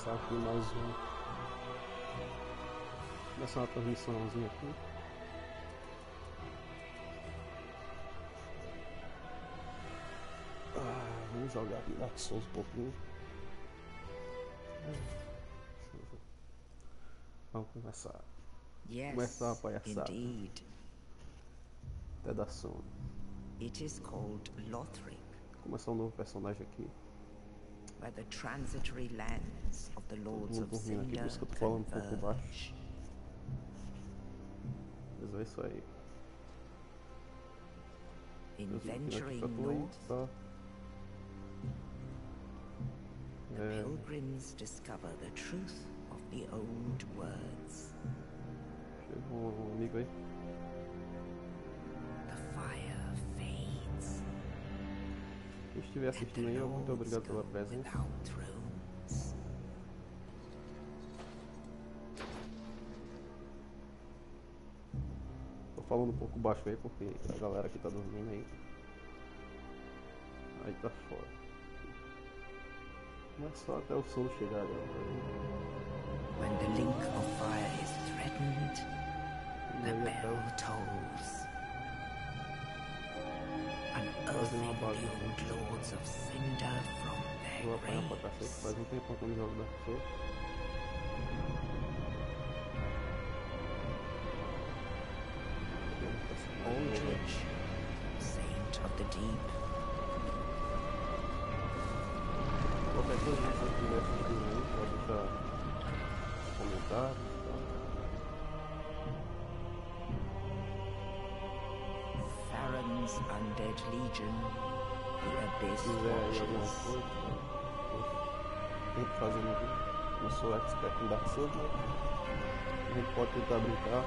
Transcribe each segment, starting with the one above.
começar aqui mais um. Começar uma transmissãozinha aqui. Ah, vamos jogar aqui Dark Souls um pouquinho. Vamos começar. Yes, Começar a palhaçada. indeed. Até dar sono. It is called Lothric, Começar um novo personagem aqui. Where the transitory lands of the Lords mundo of dormindo aqui, por Cinder isso que eu tô falando um pouco baixo. converge. Mas é isso aí. In Eu vim aqui venturing pra tu aí, north, tá? É, pilgrims discover the truth of the old words. chegou um amigo aí. Quem estiver assistindo aí, muito obrigado pela presença. Tô falando um pouco baixo aí porque a galera que tá dormindo aí. Aí tá foda. Mas só até o sono chegar agora. When the link of fire is threatened, the bell o. tolls. Faz um tempo que eu não jogo Dark Souls. Aldrich, saint of the deep, Qualquer coisa que você estiver assistindo aí, pode deixar comentários e tal. Farron's undead legion, the abyss Se quiser aí alguma watches. coisa, eu tento fazer no vídeo. Não sou expert em Dark Souls, mas a gente pode tentar brincar.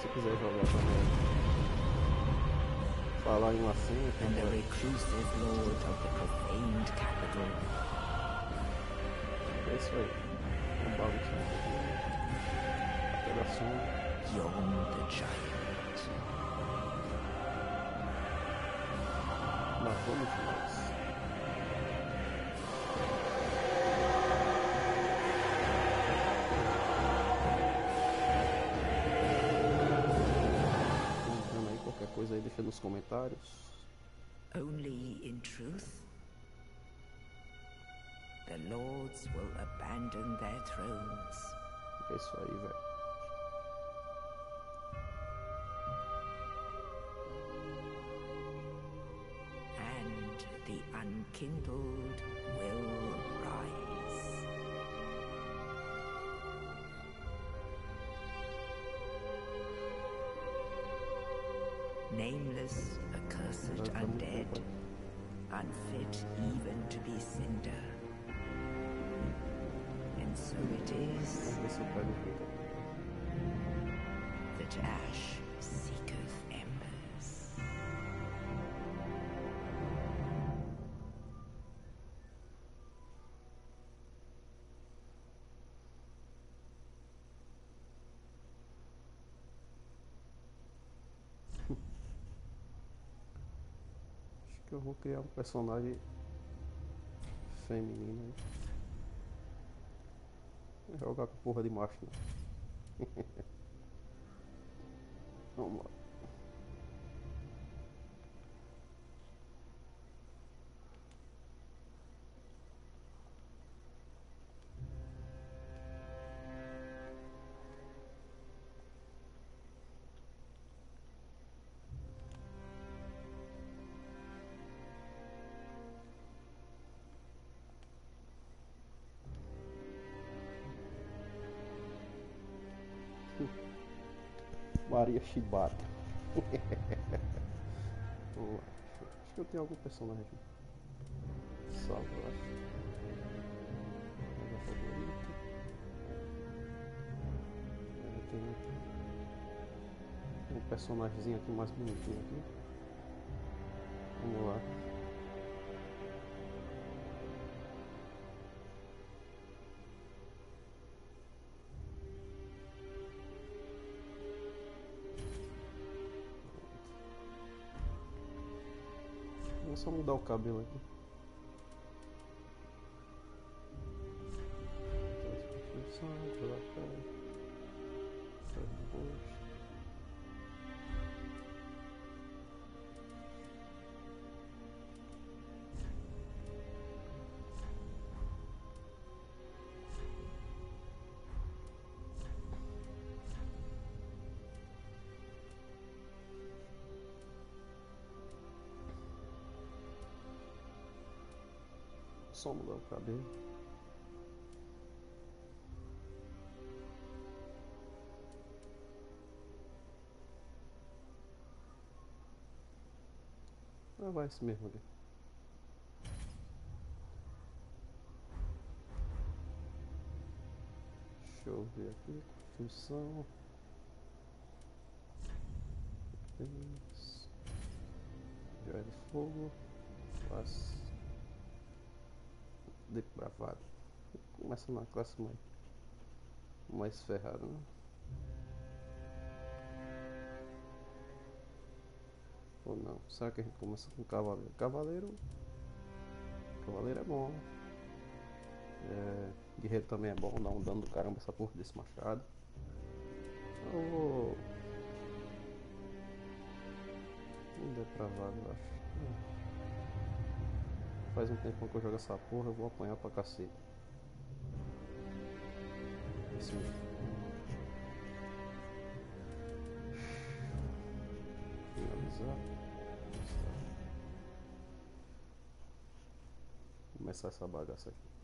Se quiser jogar também. Falar em uma senha, and the também. reclusive lord of the profaned capital, é isso aí. Um bagunça um pouquinho. Até da sombra. Yon the giant. Vamos nós. Comentando aí qualquer coisa aí, deixa nos comentários. Only in truth, the lords will abandon their thrones. É isso aí, velho. Unkindled will rise. Nameless, accursed That's the undead, movie. unfit even to be cinder. And so it is Vamos ver se eu pego o vídeo. that ash seeketh vou criar um personagem feminino. Vou Jogar com porra de macho, né? Vamos lá. Maria Shibata. Vamos lá. Acho que eu tenho algum personagem. Salve, eu acho. É, Tem um personagemzinho aqui mais bonitinho aqui. Vamos lá. Só mudar o cabelo aqui. Sombra, cadê? Ah, vai esse mesmo ali. Deixa eu ver aqui. Joia de fogo. Depravado. Começa na classe mais, mais ferrada, né? Ou não? Será que a gente começa com cavaleiro? Cavaleiro. Cavaleiro é bom. É, guerreiro também é bom, dá um dano do caramba essa porra desse machado. Eu vou. Um depravado, eu acho. Faz um tempo que eu jogo essa porra, eu vou apanhar pra cacete. Esse Finalizar. Começar essa bagaça aqui.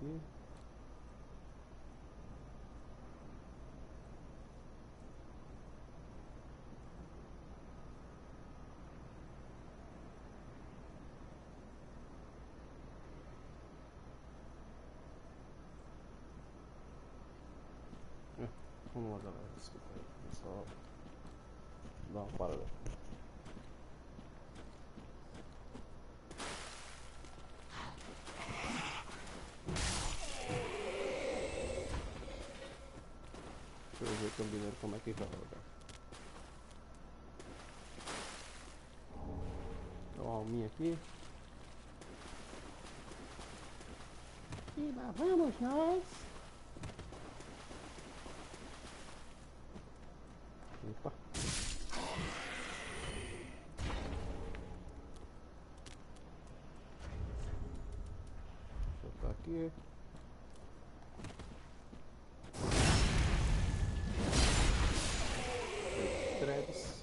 Vamos ver aqui. É, Vamos lá, galera. Desculpa aí. Vou só dar uma parada. Deixa eu ver também como é que joga. Dá uma alminha aqui. E lá vamos nós. Opa. Deixa eu botar aqui. Threads.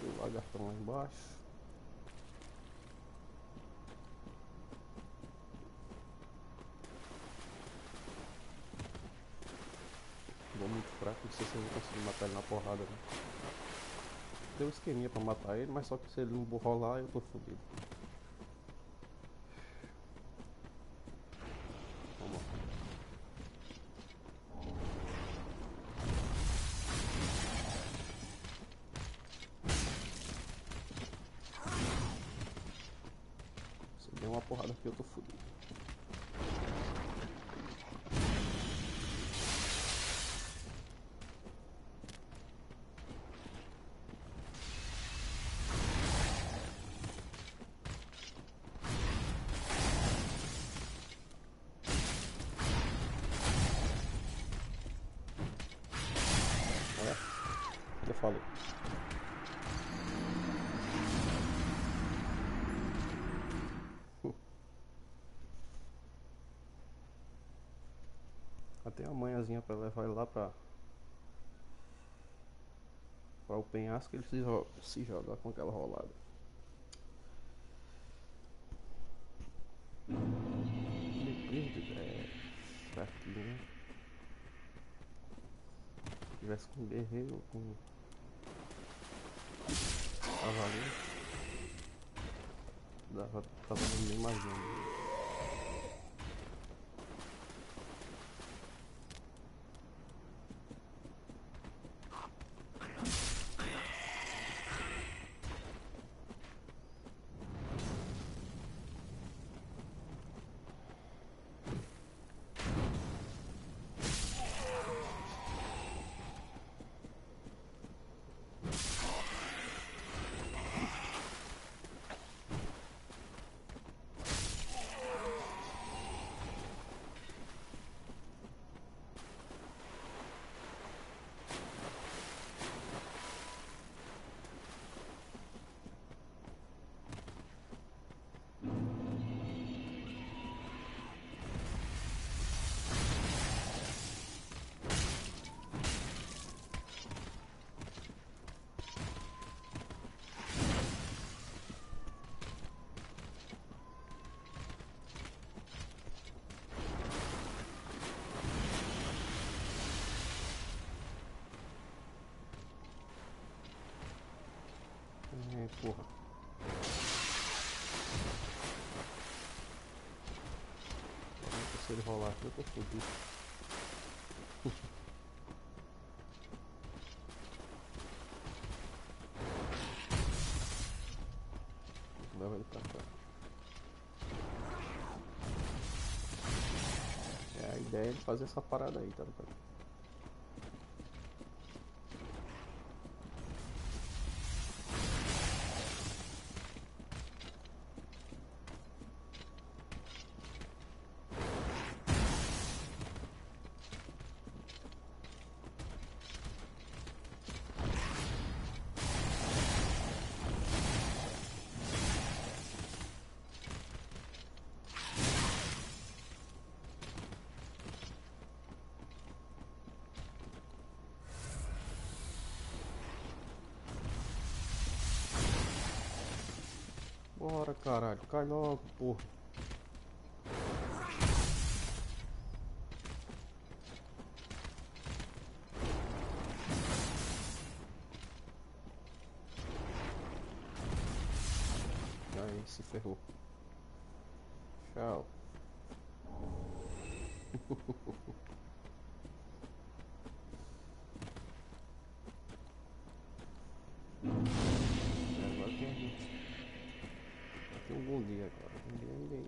O lagartão lá embaixo. Muito fraco, não sei se eu vou conseguir matar ele na porrada. Né? Tem um esqueminha pra matar ele, mas só que se ele não rolar eu tô fodido. Vamos lá. Se eu der uma porrada aqui eu tô fodido. É, já falei. Até a manhãzinha pra levar ele lá pra. Pra o penhasco ele se joga, se joga com aquela rolada. Depois é certinho, né? Se tivesse com guerreiro com cavaleiro dava tava dando bem mais longe. É, porra. Se ele rolar aqui, eu tô fodido. Leva ele pra cá. É, a ideia é de fazer essa parada aí, tá ligado? Caralho. Cai logo, porra. Aí, se ferrou. Tchau. Agora tem a gente. Tem um bom dia agora. Bom dia ninguém.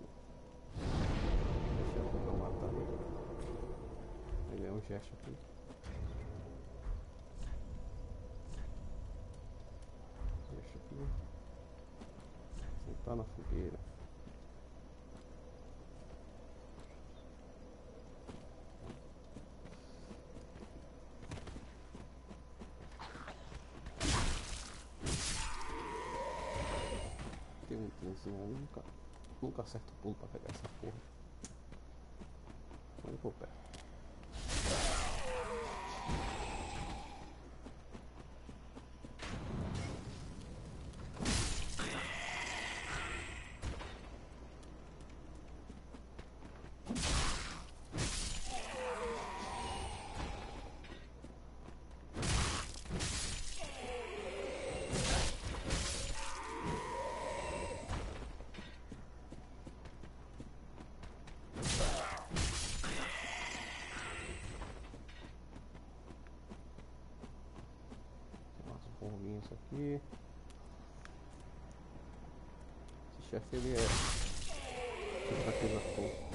Deixa eu pra matar ele. Ele é um gesto aqui. Deixa aqui. Sentar na fogueira. Ali, nunca, nunca acerta o pulo pra pegar essa porra. Pro pé. Umas bombinhas aqui. Esse chefe ele é. Fraqueza pouco.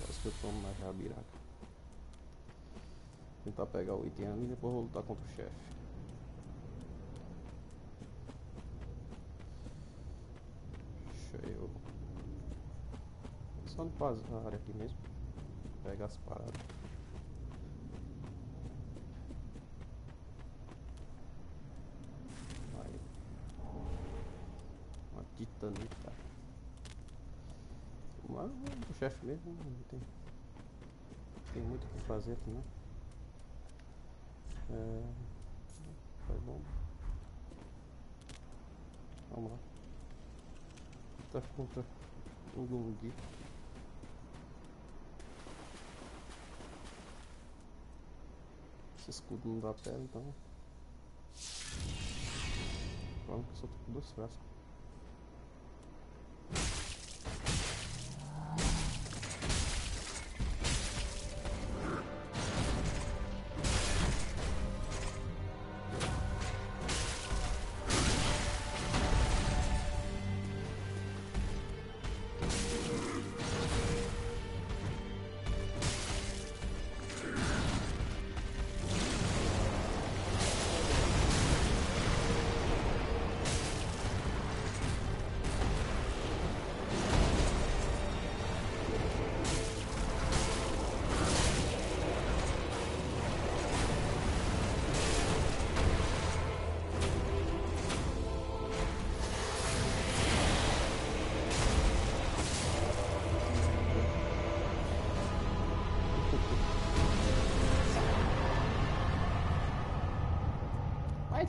Parece que eu tomo na jabiraca. Tentar pegar o item ali e depois vou lutar contra o chefe. Deixa eu. Quase na área aqui mesmo. Pega as paradas. Aí. Danilo, cara. Mas o chefe mesmo não tem, tem muito o que fazer aqui, né? É, foi bom. Vamos lá. Tá contra o Gungi. Esse escudo não dá pé, então. Vamos que só tô com dois frascos.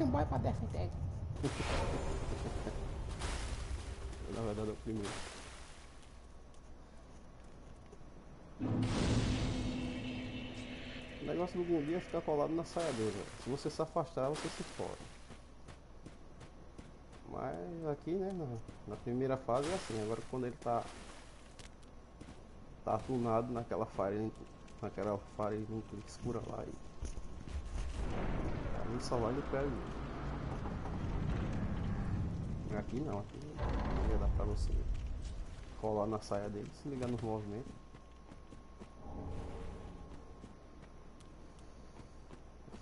Boy pra defender. Na verdade é o primeiro. O negócio do Gungi é ficar colado na saia dele. velho. Se você se afastar, você se fora. Mas aqui, né, na, primeira fase é assim. Agora quando ele tá tá tunado naquela Fire naquela Fire escura lá e aí só vai no pé ali. Aqui não, aqui não ia dar pra você colar na saia dele, se ligar nos movimentos.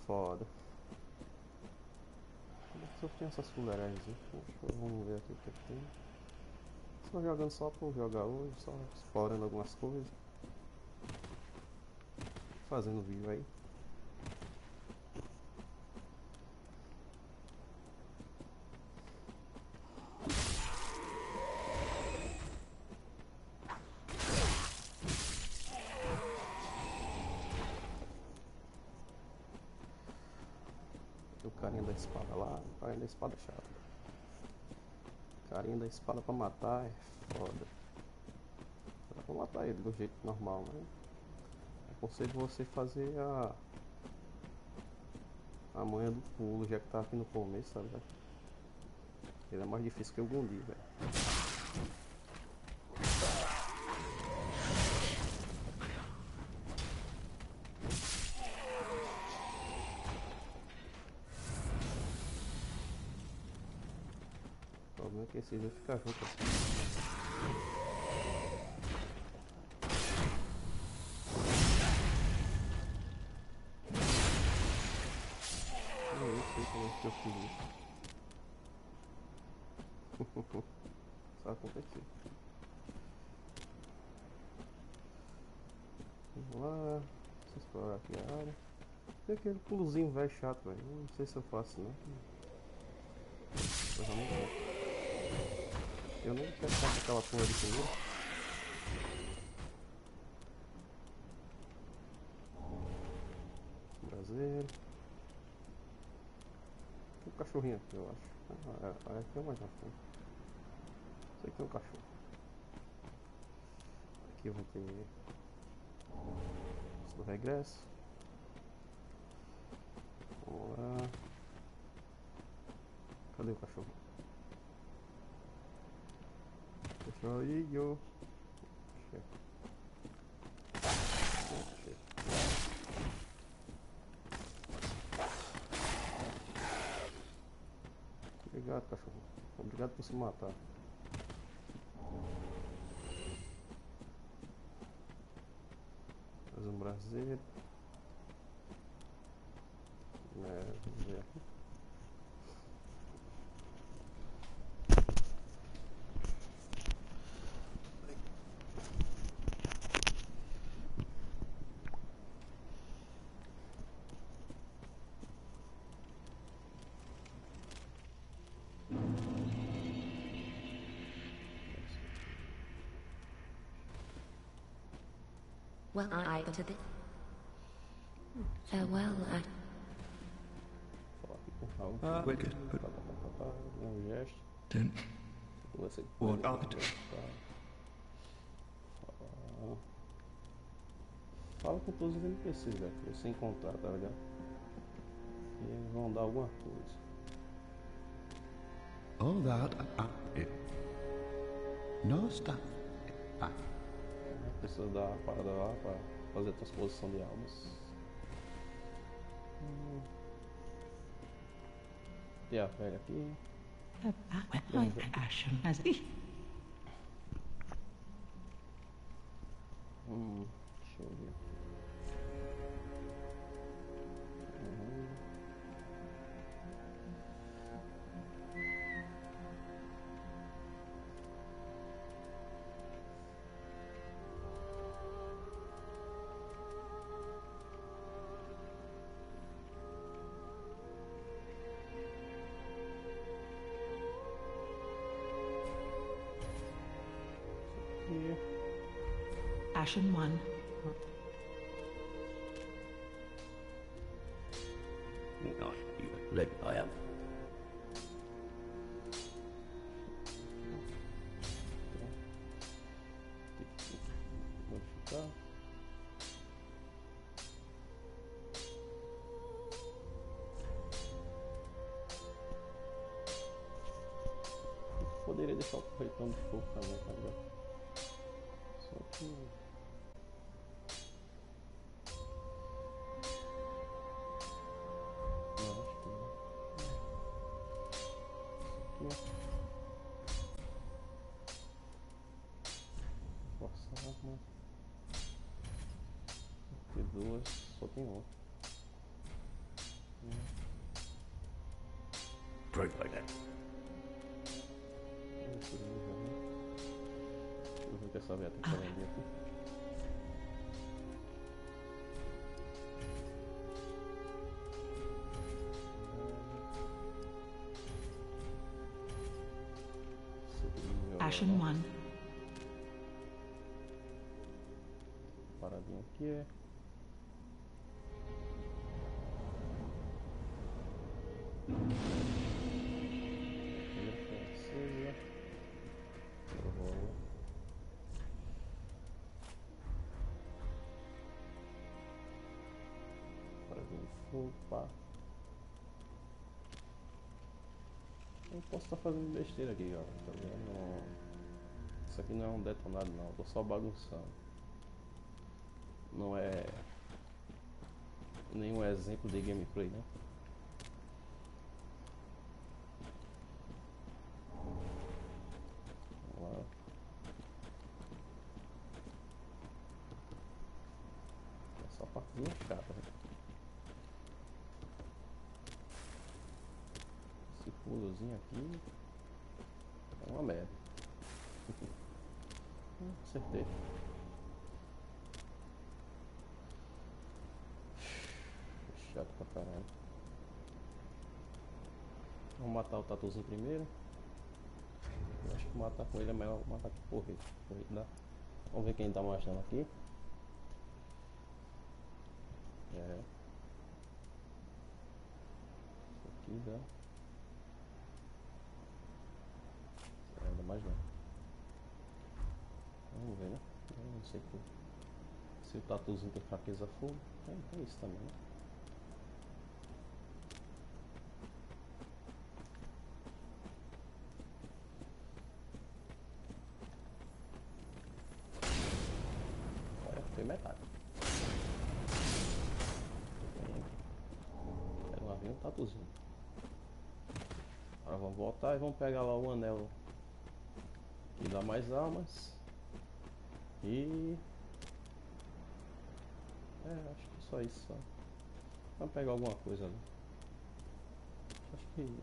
Foda. Só tem essas fuleirais Vamos ver aqui o que que tem. Só jogando só por jogar hoje, só explorando algumas coisas. Fazendo vídeo aí. O carinha da espada lá, carinha da espada é chato. Carinha da espada pra matar é foda. Dá pra matar ele do jeito normal, né? Aconselho você fazer a. A manha do pulo, já que tá aqui no começo, sabe? Ele é mais difícil que o Gundi, velho. O problema que esses dois ficam juntos assim. É que eu fiz isso. Só aconteceu. Vamos lá. Deixa eu explorar aqui a área. Tem aquele pulozinho velho chato, velho. Não sei se eu faço não. Eu não quero. Eu nem quero fazer aquela porra de primeiro. Brasileiro. Tem um cachorrinho aqui, eu acho. Ah, é, aqui é mais na frente. Isso aqui é um cachorro. Aqui vai ter. Isso do regresso. Vamos lá. Cadê o cachorro? Chefe. Chefe. Obrigado, cachorro. Obrigado por se matar. Mais um brasileiro. É, vamos ver aqui. Well, I to this. Farewell, I. Falar aqui com o Raul. Ah, we're good. Tá, tá, tá, tá, tá. Um gesto. Don't. Você What Tá. about- Fala. Fala com todos os NPCs, velho. que Você encontrar, tá ligado? E eles vão dar alguma coisa. All that I, I, no stuff. I, Precisa dar a parada lá pra fazer a transposição de almas. Hum. Tem a velha aqui. Duas, só tem uma. Drink like that. Eu ver o que vender aqui. Sobrinho, Ashen one. Paradinha aqui. Pá. Eu posso estar fazendo besteira aqui, galera. Tá vendo? Isso aqui não é um detonado, não. Eu tô só bagunçando não é nenhum exemplo de gameplay, né? Vamos lá. É só a partezinha chata, né? Esse pulozinho aqui é uma merda. Hum, Acertei. Chato pra caralho. Vamos matar o tatuzinho primeiro. Eu acho que matar com ele é melhor matar o porrete. Porrete dá. Vamos ver quem tá mais dano aqui. É. Isso aqui dá. É, ainda mais não. Vamos ver, né? Eu não sei se o tatuzinho tem fraqueza fogo. Tem, tem isso também, né? Olha, foi metade. Era um avião um tatuzinho. Agora vamos voltar e vamos pegar lá o anel que dá mais almas. E. É, acho que só isso. Só. Vamos pegar alguma coisa ali. Acho que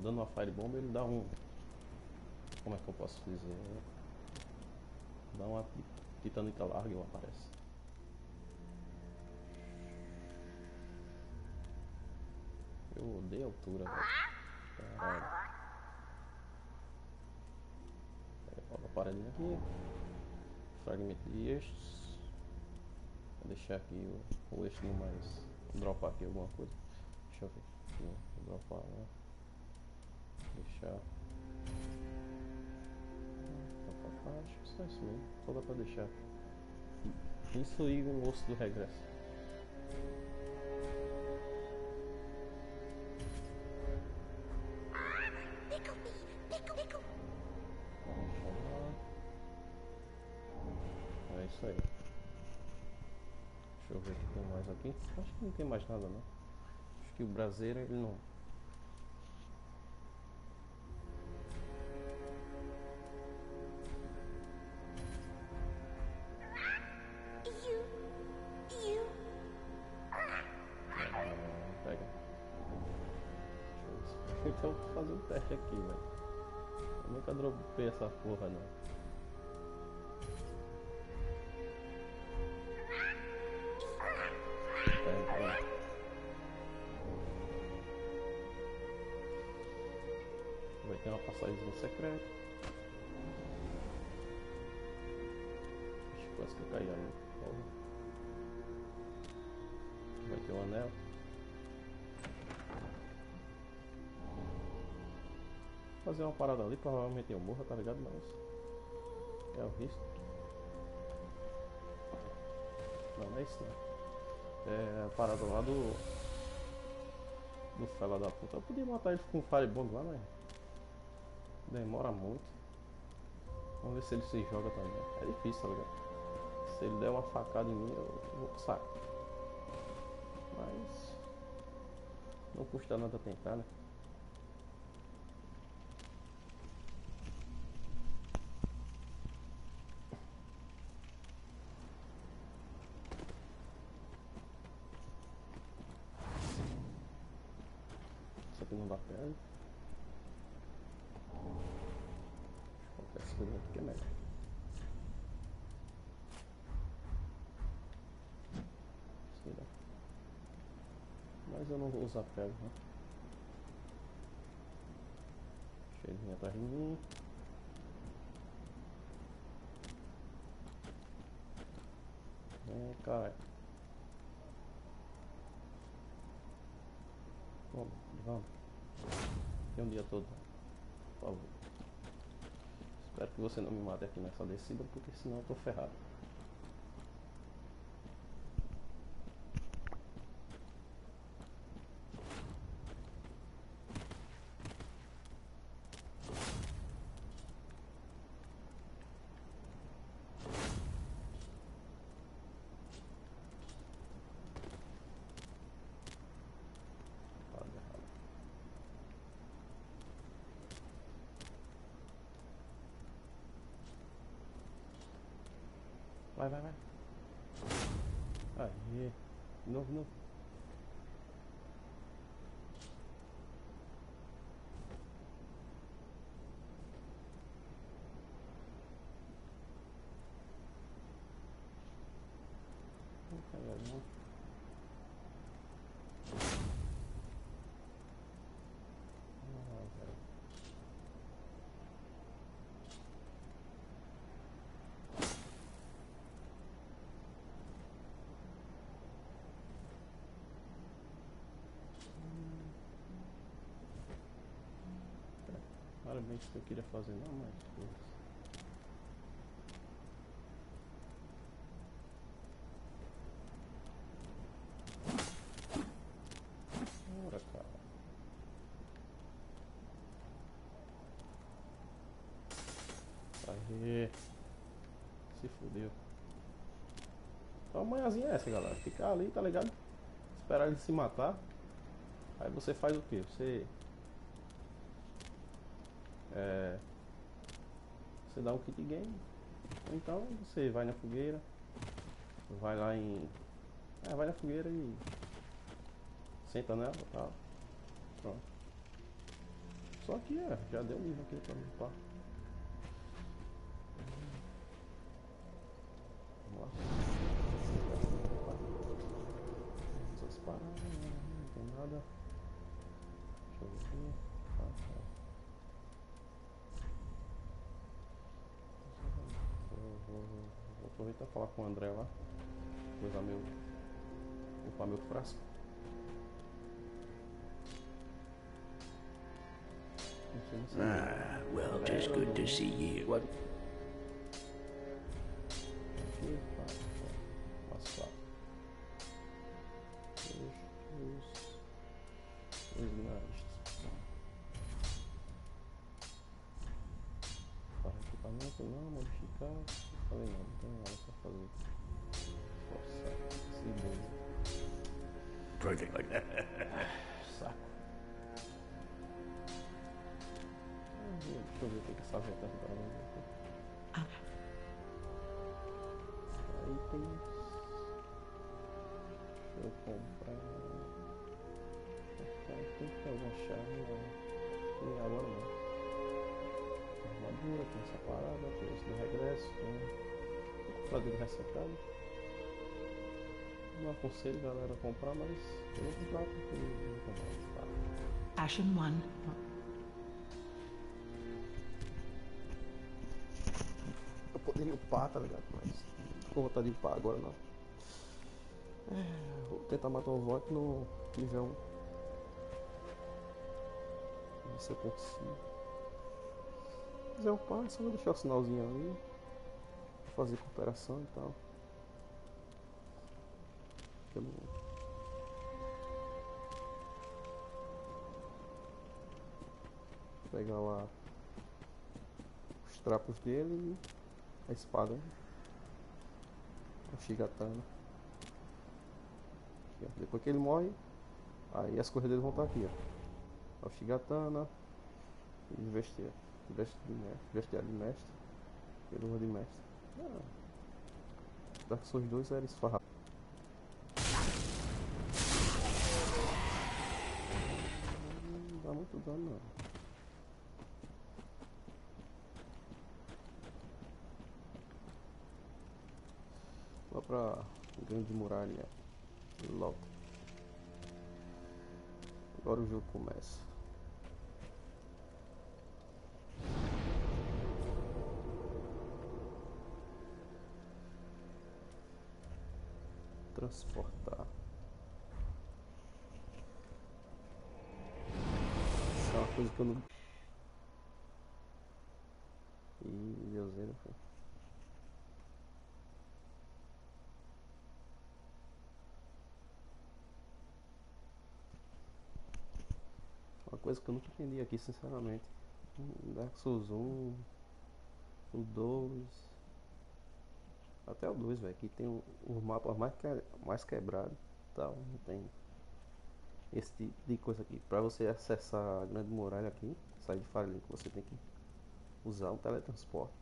dando uma fire bomb ele dá um. Como é que eu posso dizer? Dá uma ti- titanita larga e ela aparece. Eu odeio altura, velho. Caralho. Pega a paradinha aqui. Fragmento de estes. Vou deixar aqui o, o eixo mais. Dropar aqui alguma coisa. Deixa eu ver. Vou dropar né? Deixar. Acho que só isso mesmo. Só dá pra deixar. Isso e o osso do regresso. Mais aqui. Acho que não tem mais nada não. Acho que o braseiro ele não. Fazer uma parada ali, provavelmente eu morra, tá ligado? Mas é o risco. Não, não é isso não. É a parada lá do. Do fela da puta. Eu podia matar ele com firebomb lá, mas. Demora muito. Vamos ver se ele se joga também. É difícil, tá ligado? Se ele der uma facada em mim, eu vou saco. Mas. Não custa nada tentar, né? Isso aqui não dá pele. Qualquer coisa aqui é melhor. Sei lá. Mas eu não vou usar pele, né? Cheirinho atrás de mim. É, caralho. Vamos, vamos. Tem um dia todo. Por favor. Espero que você não me mate aqui nessa descida, porque senão eu tô ferrado. Parada errada. Vai, vai, vai. Aí. De novo, de novo. Não caiu, não. Ah, velho. Bem isso que eu queria fazer não, mas. Se fudeu. Então a manhãzinha é essa, galera. Ficar ali, tá ligado? Esperar ele se matar. Aí você faz o que? Você. É. Você dá um kit game. Então você vai na fogueira. Vai lá em. É, vai na fogueira e. Senta nela e tal. Pronto. Só que é, já deu nível aqui pra limpar. Vamos lá. Essas paradas, não tem nada. Deixa eu ver aqui. Ah, tá. Vou, vou, vou aproveitar e falar com o André lá. Vou usar meu. Upar meu frasco. Ah, well, just good to see you. What? Aconselho a galera a comprar, mas eu vou comprar porque eu vou comprar. Tá. Ashen 1. Eu poderia upar, tá ligado? Mas não vou vontade de upar agora não. É, vou tentar matar o Void no nível 1. Ver se eu consigo. Se quiser upar, é só vou deixar o sinalzinho ali. Fazer cooperação e tal. Pegar lá os trapos dele e a espada. O Shigatana. Aqui. Depois que ele morre, aí as corredeiras vão estar aqui, ó. O Shigatana e vestir. Veste de mestre. Vestiário de mestre. E luva de mestre. Ah. Dark Souls 2 era esfarrado. Dano não. Lá pra grande muralha. Logo. Agora o jogo começa. Transportar. Isso é uma coisa que eu não. Ih, deuseira, cara. Uma coisa que eu nunca entendi aqui, sinceramente. Dark Souls 1, o 2. Até o 2, velho. Que tem os mapas mais, que, mais quebrados. Tal. Não tem esse tipo de coisa aqui. Pra você acessar a grande muralha aqui, sair de Firelink, você tem que usar um teletransporte.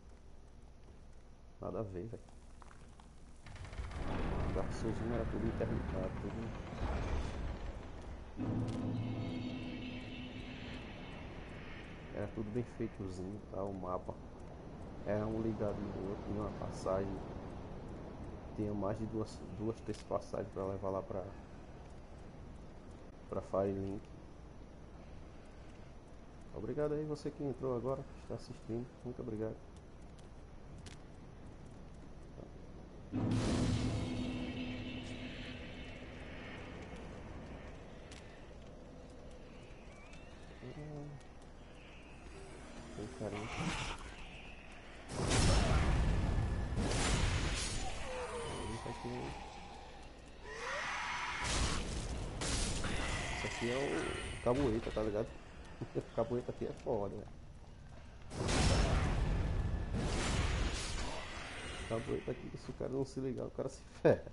Nada a ver, velho. Dark Souls 1 era tudo interligado, tudo. Era tudo bem feitozinho, tá? O mapa era um ligado no outro, tinha uma passagem. Tinha mais de duas, duas três passagens para levar lá pra, pra Firelink. Obrigado aí você que entrou agora, que está assistindo. Muito obrigado. É o caboeta, tá ligado? O caboeta aqui é foda, velho. Caboeta aqui, se o cara não se ligar, o cara se ferra.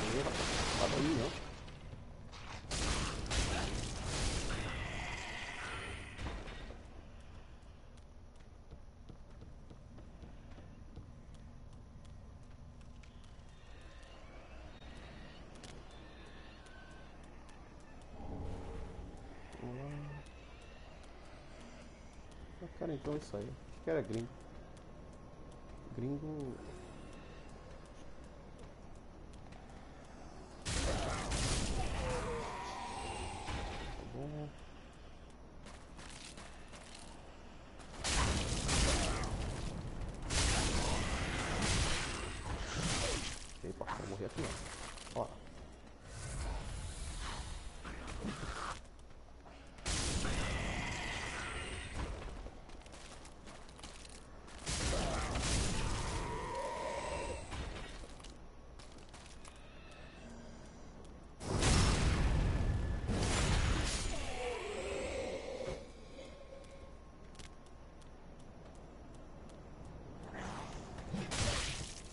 Ih, rapaz, espada aí não. Vamos lá. Ah, Cara, então é isso aí. Acho que era gringo. Gringo. Tá bom.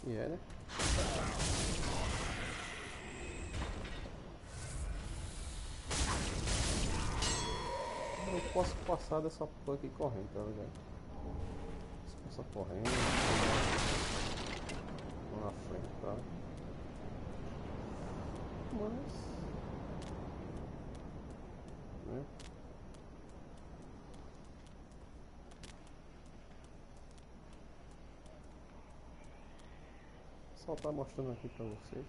E é, né? Eu posso passar dessa porra aqui correndo, tá ligado? Posso passar correndo. Lá na frente, tá? Mas. Né? Só tá mostrando aqui pra vocês.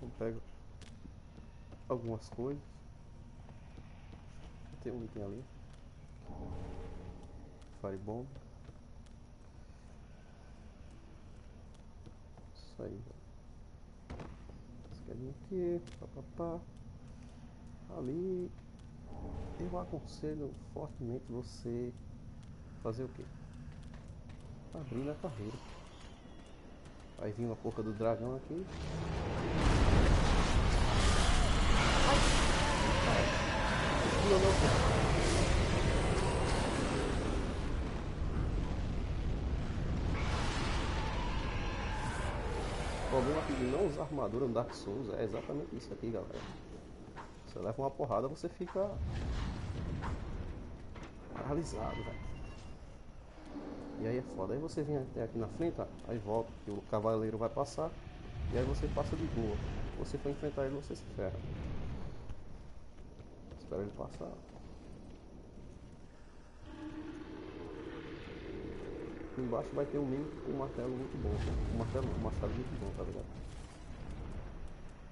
Eu pego algumas coisas. Tem um item ali. Firebomb. Isso aí. Escadinha aqui. Pá. Ali. Eu aconselho fortemente você fazer o quê? Abrir na carreira. Vai vir uma porca do dragão aqui. Não, não, O problema aqui de não usar armadura no Dark Souls é exatamente isso aqui, galera. Você leva uma porrada, você fica paralisado, velho. E aí é foda. Aí você vem até aqui na frente, aí volta, que o cavaleiro vai passar, e aí você passa de boa. Você for enfrentar ele, você se ferra. Espera ele passar. Aqui embaixo vai ter um mini com um martelo muito bom. Um martelo, um machado muito bom, tá ligado?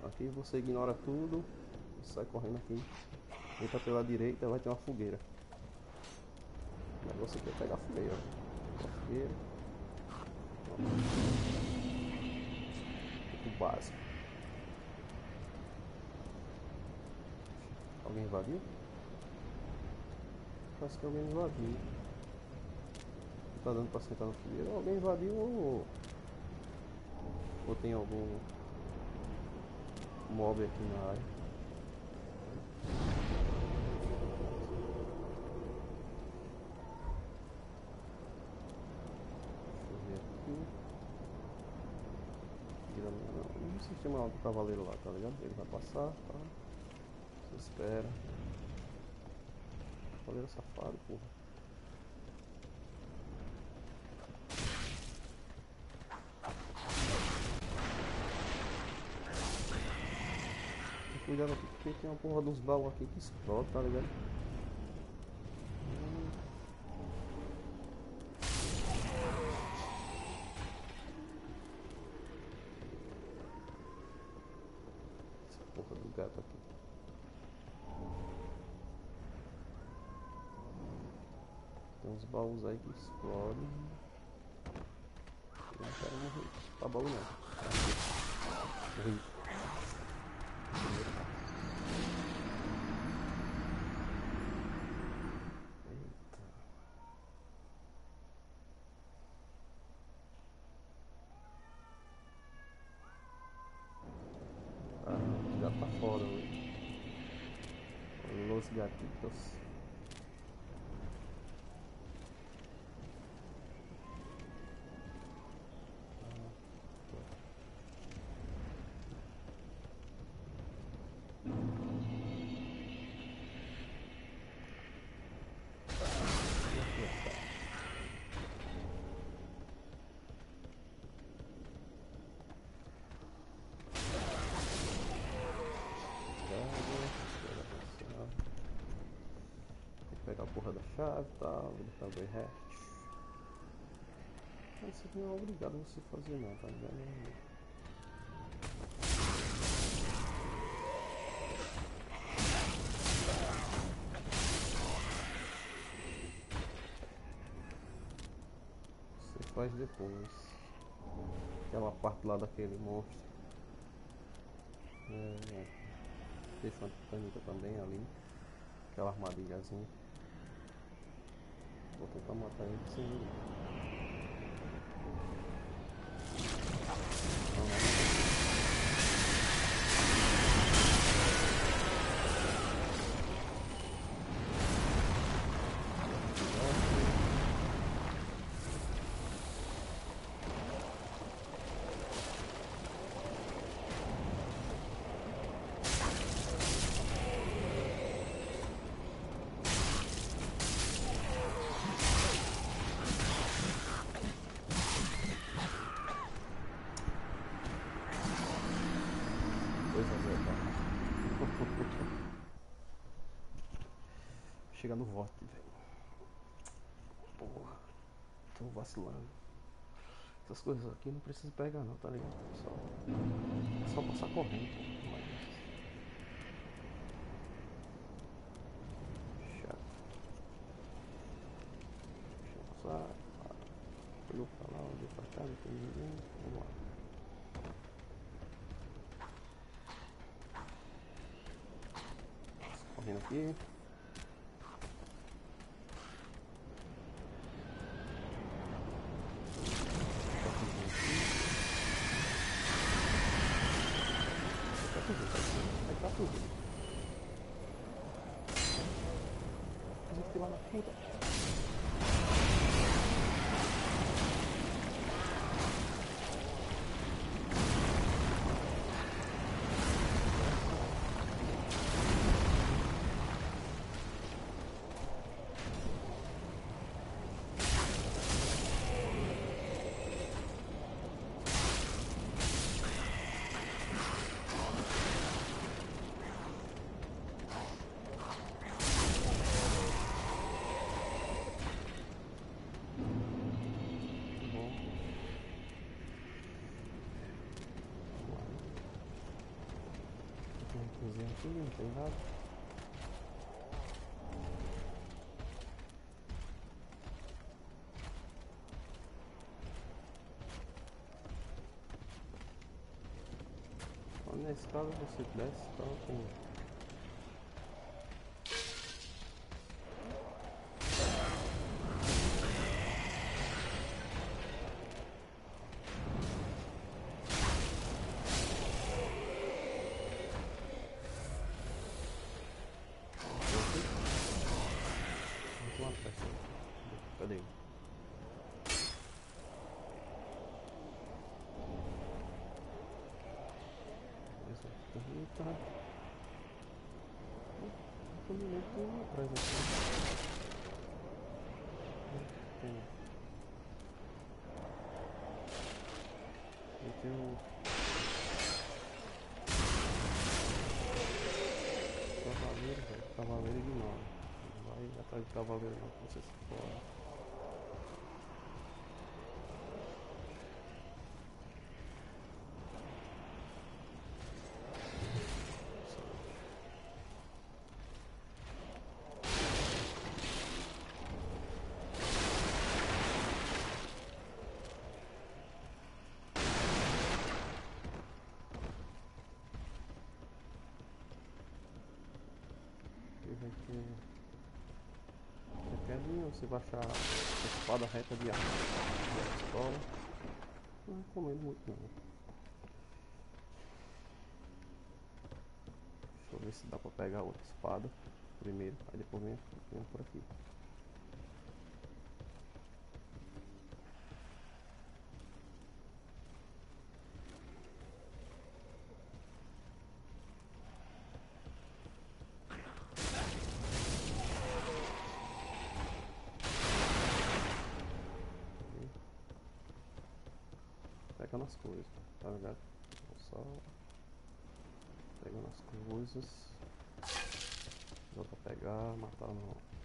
Aqui você ignora tudo, sai correndo aqui. Entra pela direita, vai ter uma fogueira. Aí você quer pegar a fogueira. A fogueira. O básico. Alguém invadiu? Parece que alguém invadiu. Tá dando pra sentar na fogueira. Alguém invadiu ou. Ou tem algum mob aqui na área? Ver aqui. Não, não sistema do cavaleiro lá, tá ligado? Ele vai passar, tá? Espera. Cavaleiro safado, porra. Cuidado aqui porque tem uma porra dos baús aqui que explode, tá ligado? Essa porra do gato aqui. Tem uns explodem. Eu não quero morrer pra baú não. Morri. Eita. Ah, já tá fora hoje. Los gatitos. Da chave e tal, vou deixar o rest. Mas isso aqui não é obrigado a você fazer não, tá ligado? Você faz depois. Aquela parte lá daquele monstro. É, deixa uma titânica também ali. Aquela armadilhazinha. Vou tentar matar ele sem. Não, chegar no voto, velho. Porra, tô vacilando. Essas coisas aqui não preciso pegar não, tá ligado? Só, é só passar correndo. Chato. Deixa eu passar. Olhou pra lá, olhou pra cá, não ninguém. Vamos lá. Correndo aqui. Vai tudo, vai tudo, vai tá tudo. Mas eu lá na puta. Bom. Tem uma coisinha aqui, não tem nada. Ó, Na escada você desce, Me lembro que um atrás aqui. Tem. E tem um. Cavaleiro, velho. Cavaleiro ignora. Não vai atrás de cavaleiro não, que você se fora. Aqui vai ter. Pedrinha, você vai achar a espada reta de arma da pistola. Não recomendo muito não. Deixa eu ver se dá pra pegar outra espada primeiro, aí depois vem por aqui. Pegando as coisas, tá ligado? Só pegando as coisas. Dá pra pegar, matar no.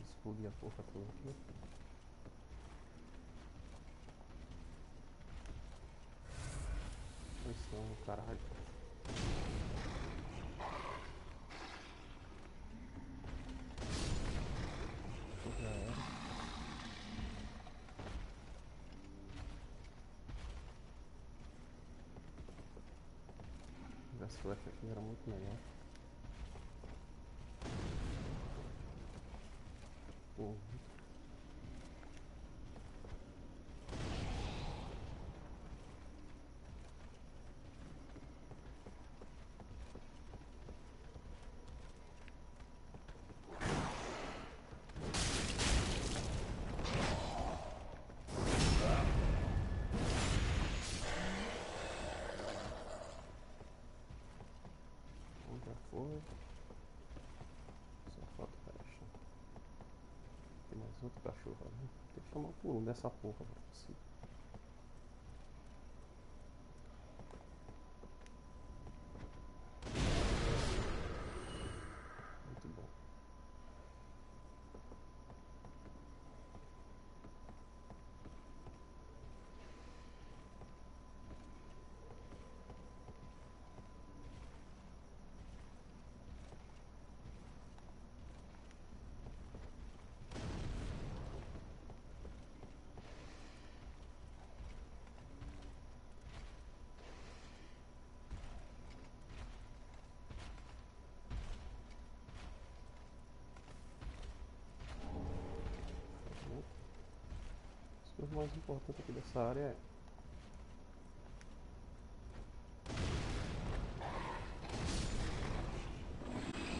que explodir a porra toda aqui. Missão, caralho. Já era. Essa flecha aqui era muito melhor. Outro cachorro ali. Tem que chamar um dessa porra pra você. Muito bom. Coisas mais importantes aqui dessa área é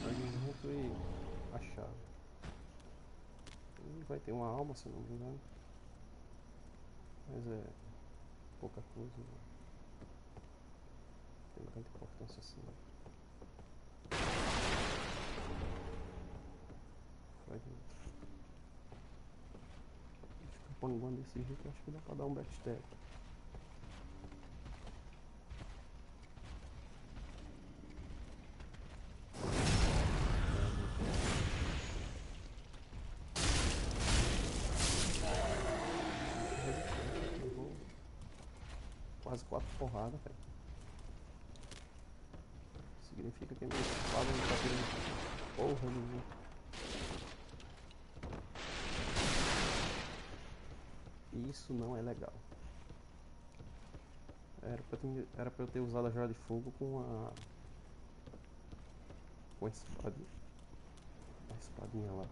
fragmento e a chave. Vai ter uma alma, se não me engano. Mas é pouca coisa. Não tem tanta importância assim. não. Fragmento. Panguando desse jeito, acho que dá pra dar um backstab. Levou Quase quatro porradas, velho. Significa que a minha espada não tá tendo porra nenhuma. Isso não é legal. Era pra, ter, era pra eu ter usado a joia de fogo com a. com a espadinha. A espadinha lá.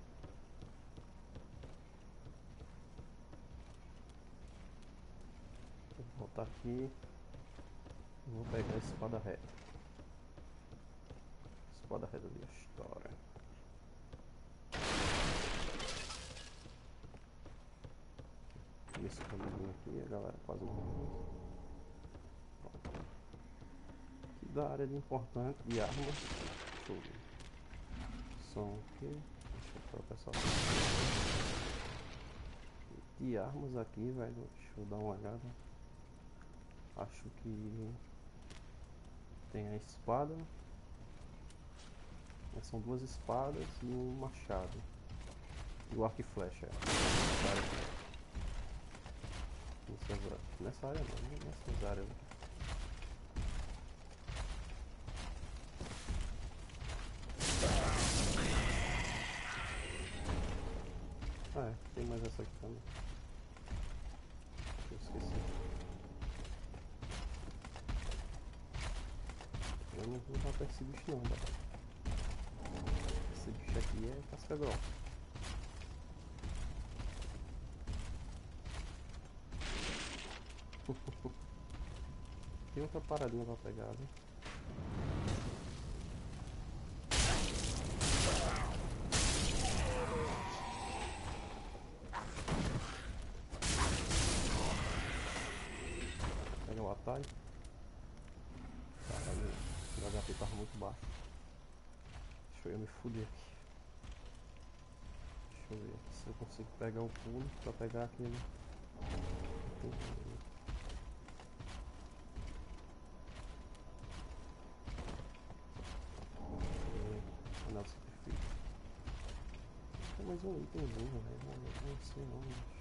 Vou voltar aqui. Vou pegar a espada reta. Espada reta de história. Esse caminho aqui, a galera quase morreu. Pronto. Aqui da área de importante de armas. Ver. São aqui. Deixa eu trocar essa De armas aqui, velho. Deixa eu dar uma olhada. Acho que tem a espada. Mas São duas espadas e um machado. E o arco e flecha. Nessas. Nessa área não, nessas áreas. Ah, é, tem mais essa aqui também. Eu esqueci. Eu não vou matar esse bicho não, cara. Esse bicho aqui é casca grossa. Tem outra paradinha pra pegar, né? Pega o atalho. Caralho, o HP tava muito baixo. Deixa eu me fuder aqui. Deixa eu ver se eu consigo pegar o pulo pra pegar aquele. Anel de sacrifício. Itemzinho, velho. Não, sei não, bicho.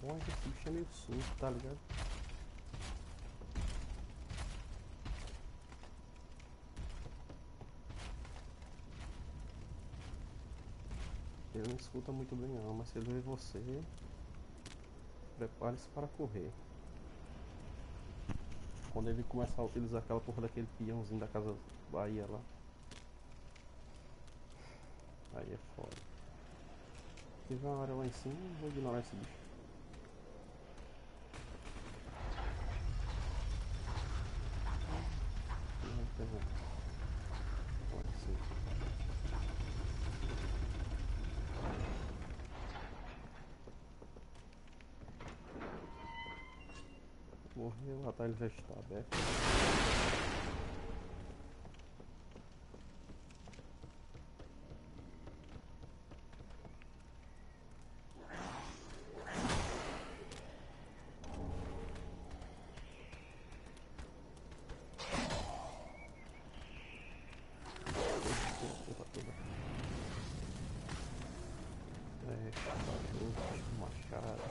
Bom esse bicho é meio sujo, tá ligado? Ele não escuta muito bem não, mas se ele vê você, prepare-se para correr. Quando ele começar a utilizar aquela porra daquele peãozinho da casa Bahia lá. Aí é foda. Se tiver uma área lá em cima, vou ignorar esse bicho. Não tem nada. Lá em cima. Morreu, o atalho já está aberto. Porra toda. É, cachorro, machado.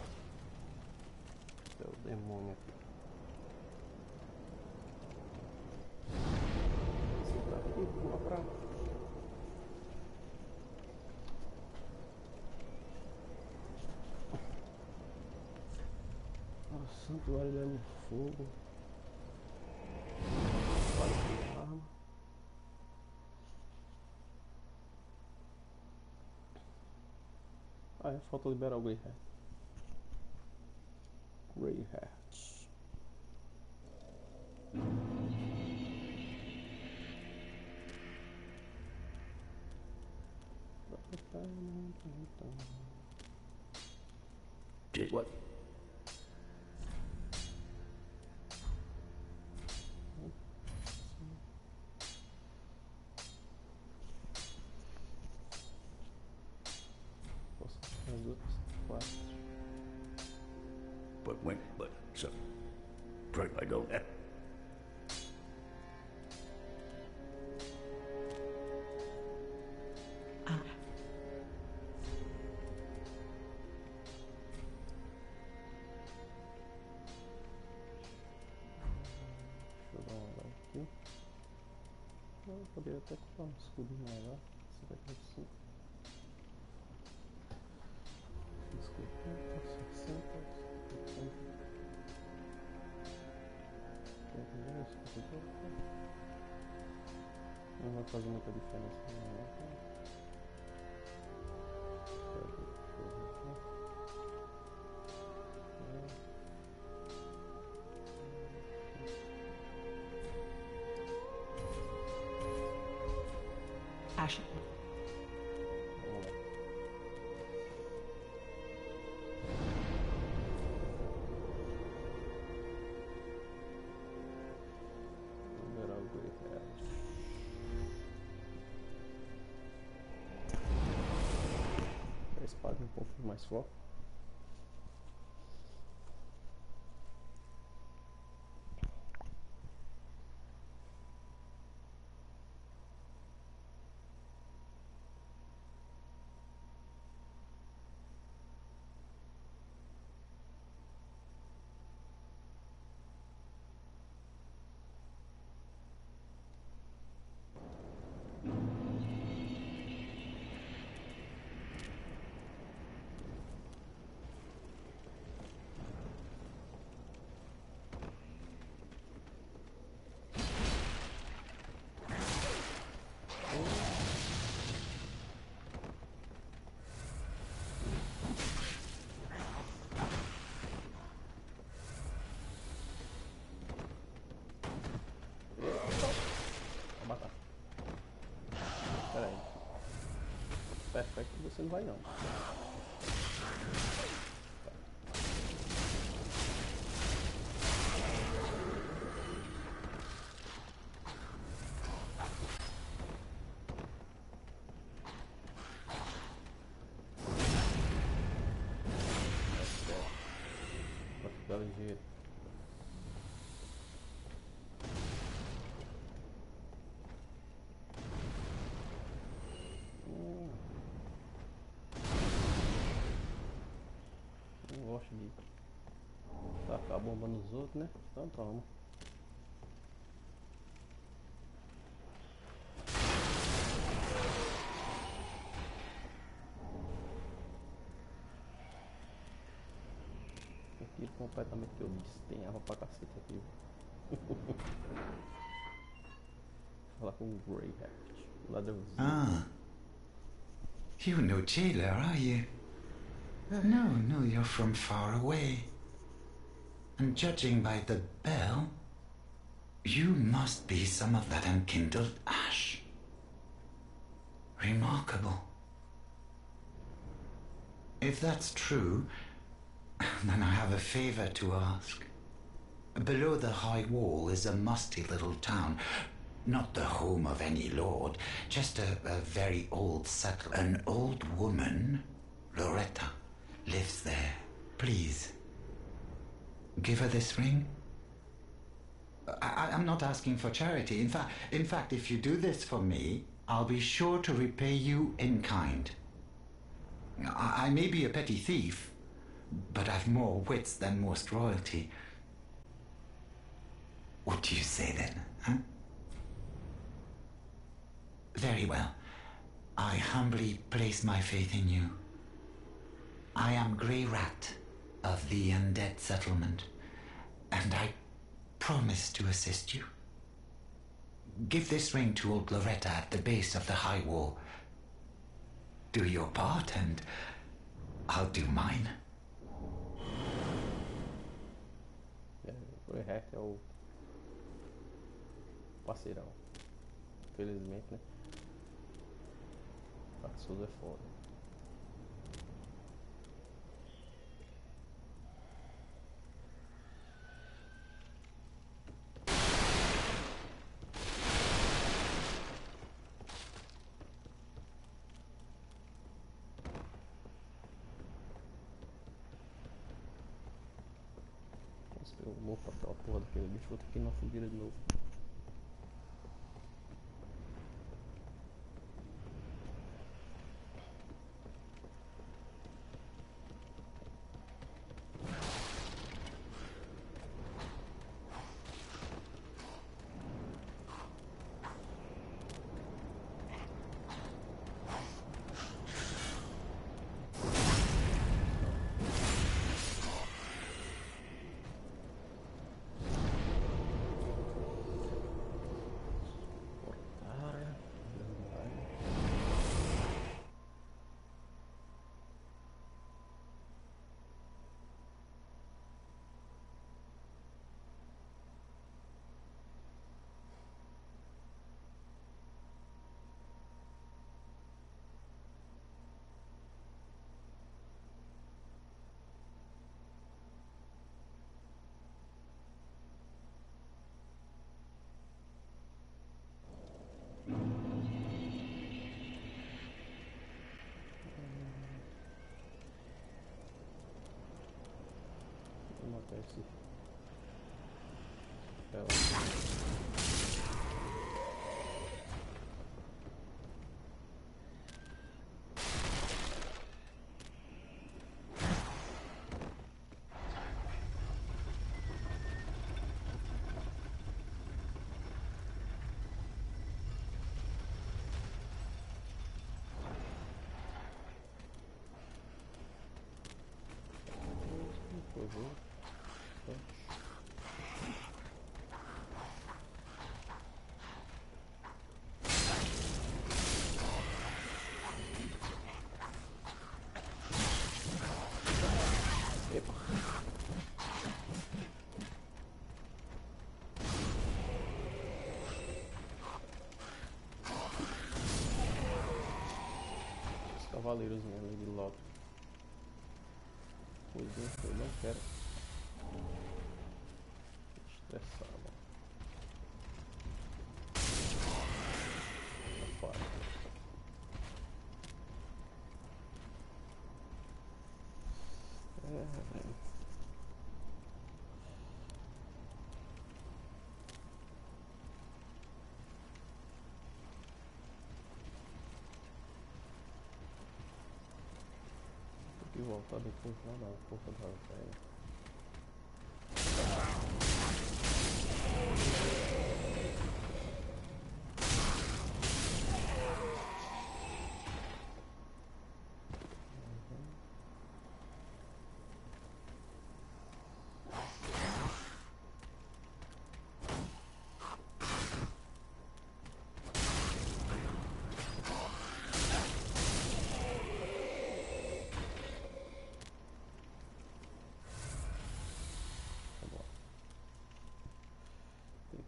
É o demônio aqui. Esse pra aqui, pula pra. Santuário fogo. Olha que arma. Ah, é, falta liberar o Grey Hat. Poderia até comprar um escudinho maior. 55. 50, 60, 70. Quer ver? 52. Não vai fazer muita diferença mais forte. Vou matar. Pera aí. Perfeito, você não vai não. Pra ficar gosta de tacar bomba nos outros, né? Então toma. Prefiro completamente que eu disse. Tem arma pra cacete aqui. Falar com o Greyhack, o ladrãozinho. Ah. You're no jailer, are you? No, no, you're from far away. And judging by the bell, you must be some of that unkindled ash. Remarkable. If that's true, then I have a favor to ask. Below the high wall is a musty little town. Not the home of any lord, just a, a very old settler. An old woman, Loretta, lives there. Please, give her this ring. I, I'm not asking for charity. In fact, in fact, if you do this for me, I'll be sure to repay you in kind. I, I may be a petty thief, but I've more wits than most royalty. What do you say then, huh? Very well. I humbly place my faith in you. I am Grey Rat of the Undead Settlement, and I promise to assist you. Give this ring to old Loretta at the base of the high wall. Do your part, and I'll do mine. What Greyhaft é o parceirão. Felizmente, né? Dark Souls é foda. Bicho, vou ter que ir na fogueira de novo. Matar esse. É o- Por favor. Epa. Os cavaleiros mesmo de Loki. Pois é, eu não quero. Estressado. Rapaz. É, velho. Tem que voltar depois lá na porra da velha.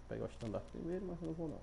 Pegar o estandarte primeiro, mas não vou não.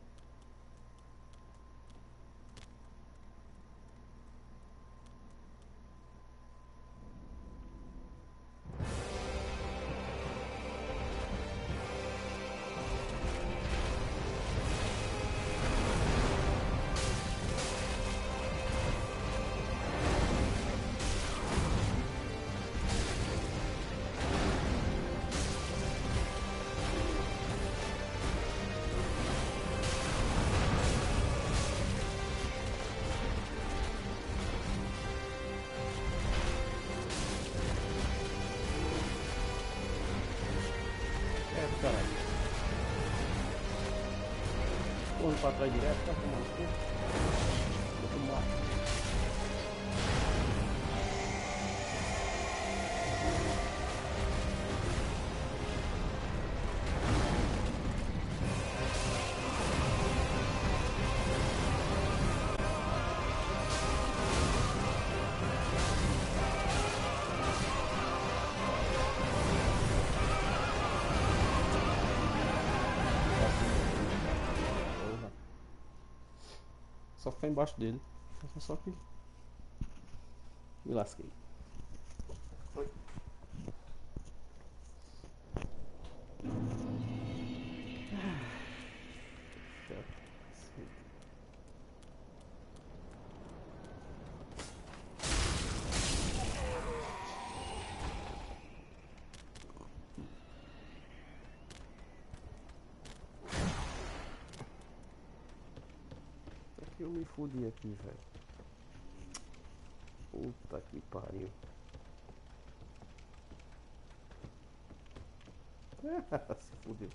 Pra trás direto, Só ficar embaixo dele. Só que. Me lasquei. Oi. Até que eu me fudi aqui, velho. Puta que pariu. Se fudeu.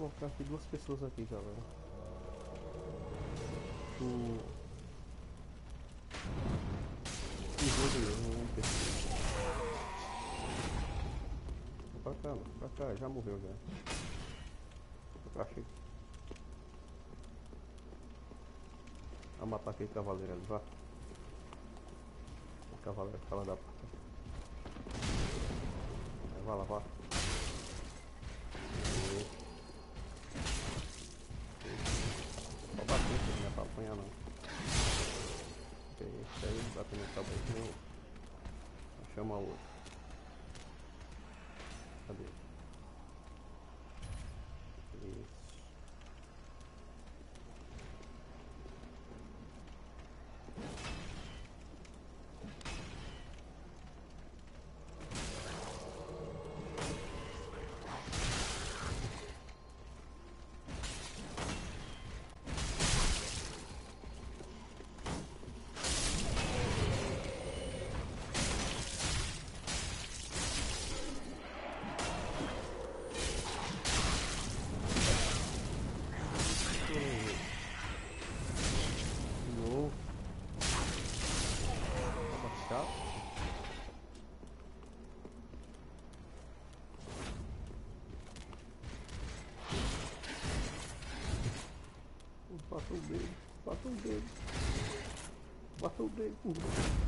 Colocar aqui duas pessoas aqui, galera. O. Os dois aí, eu não ter. Pra cá, pra cá, já morreu já. Pra. Vai matar aquele cavaleiro ali, vá. O cavaleiro fala da puta. Vai, vai lá, vá. Bateu o dedo. Bateu o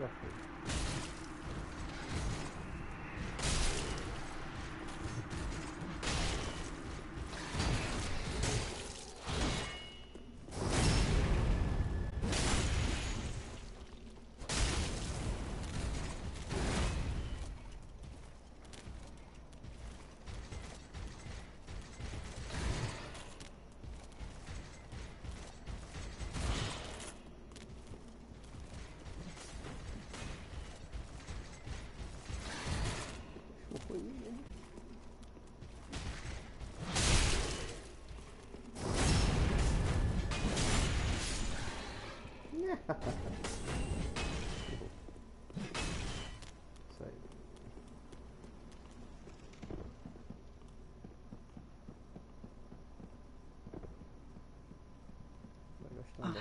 合っ。Um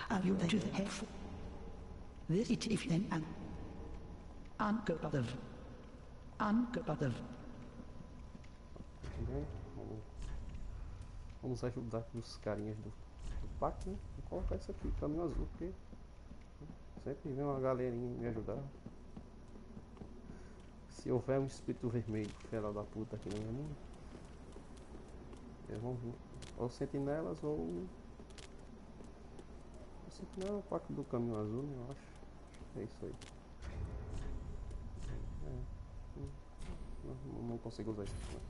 Have you been to the head? This is evening and uncooperative. Uncooperative. né? Vamos, vamos ajudar aqui os carinhas do, do pacto, né? Vou colocar isso aqui, caminho azul, porque sempre vem uma galerinha me ajudar. Se houver um espírito vermelho, filha da puta aqui no meu mundo, eles vão vir. Ou sentinelas ou. O sentinela é o pacto do caminho azul? Eu acho. É isso aí. É. Não, não consigo usar isso?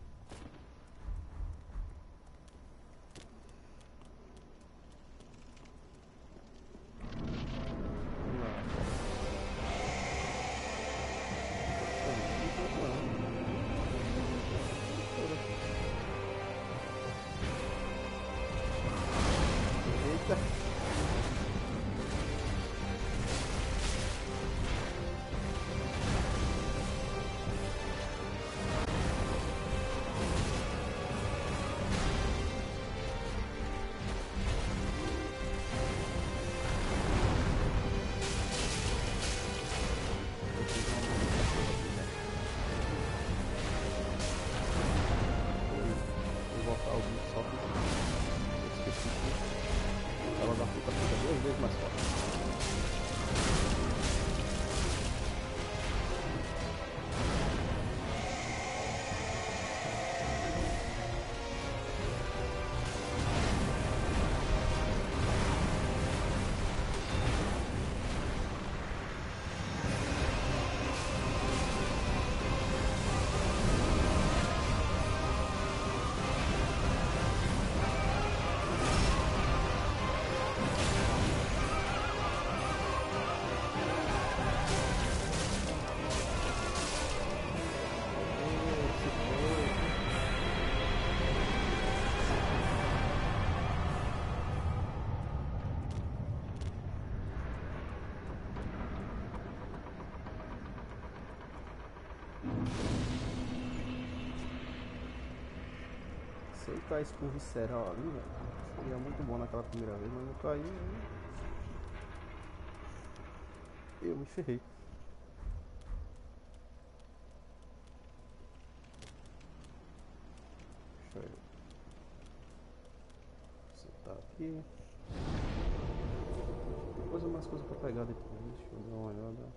Caísse com visceral ali, velho, seria muito bom naquela primeira vez, mas não caiu. aí Eu me ferrei. Deixa eu sentar aqui. Depois mais coisa pra pegar depois. Deixa eu dar uma olhada.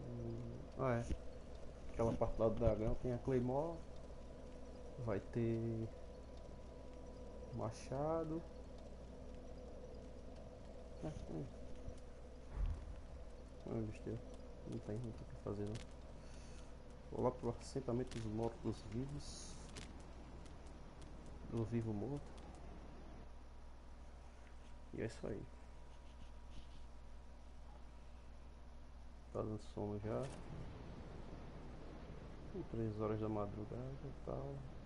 Hum, ah é. Aquela parte lá do dragão tem a Claymore. Vai ter machado. É, é. Ah, besteira. Não tem, tem o que fazer não. Vou lá pro assentamento dos mortos vivos. Do vivo morto. E é isso aí. Tá dando sono já. São três horas da madrugada e tal.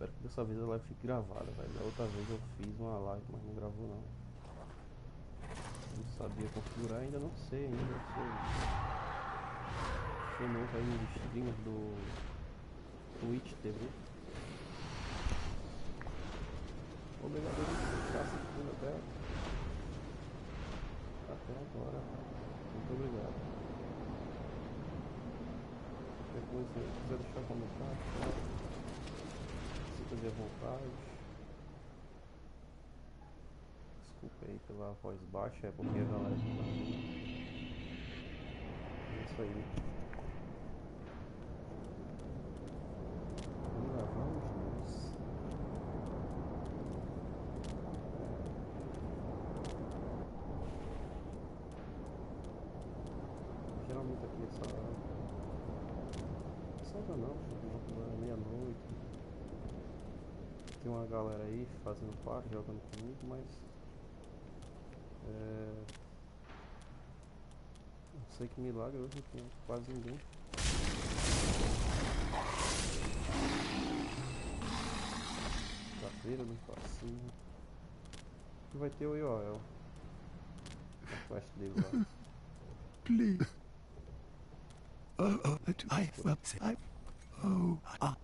Espero que dessa vez a live fique gravada, velho. Da outra vez eu fiz uma live, mas não gravou não. Não sabia configurar, ainda não sei ainda, não sei. Sou novo aí nos streams do Twitch TV. Obrigado por ficar assistindo até, até agora. Muito obrigado. Depois se quiser deixar comentário, quiser à vontade. Desculpa aí pela voz baixa, é porque a galera É isso aí. Vamos lá, vamos nós. Geralmente aqui essa hora. Essa hora não, por volta da meia-noite. Tem uma galera aí fazendo parte, jogando comigo, mas. É... Não sei que milagre hoje não tem quase ninguém. beira do passinho. E vai ter o Yoel. A quest dele lá. Please. Oh, oh, I I, oh, ah,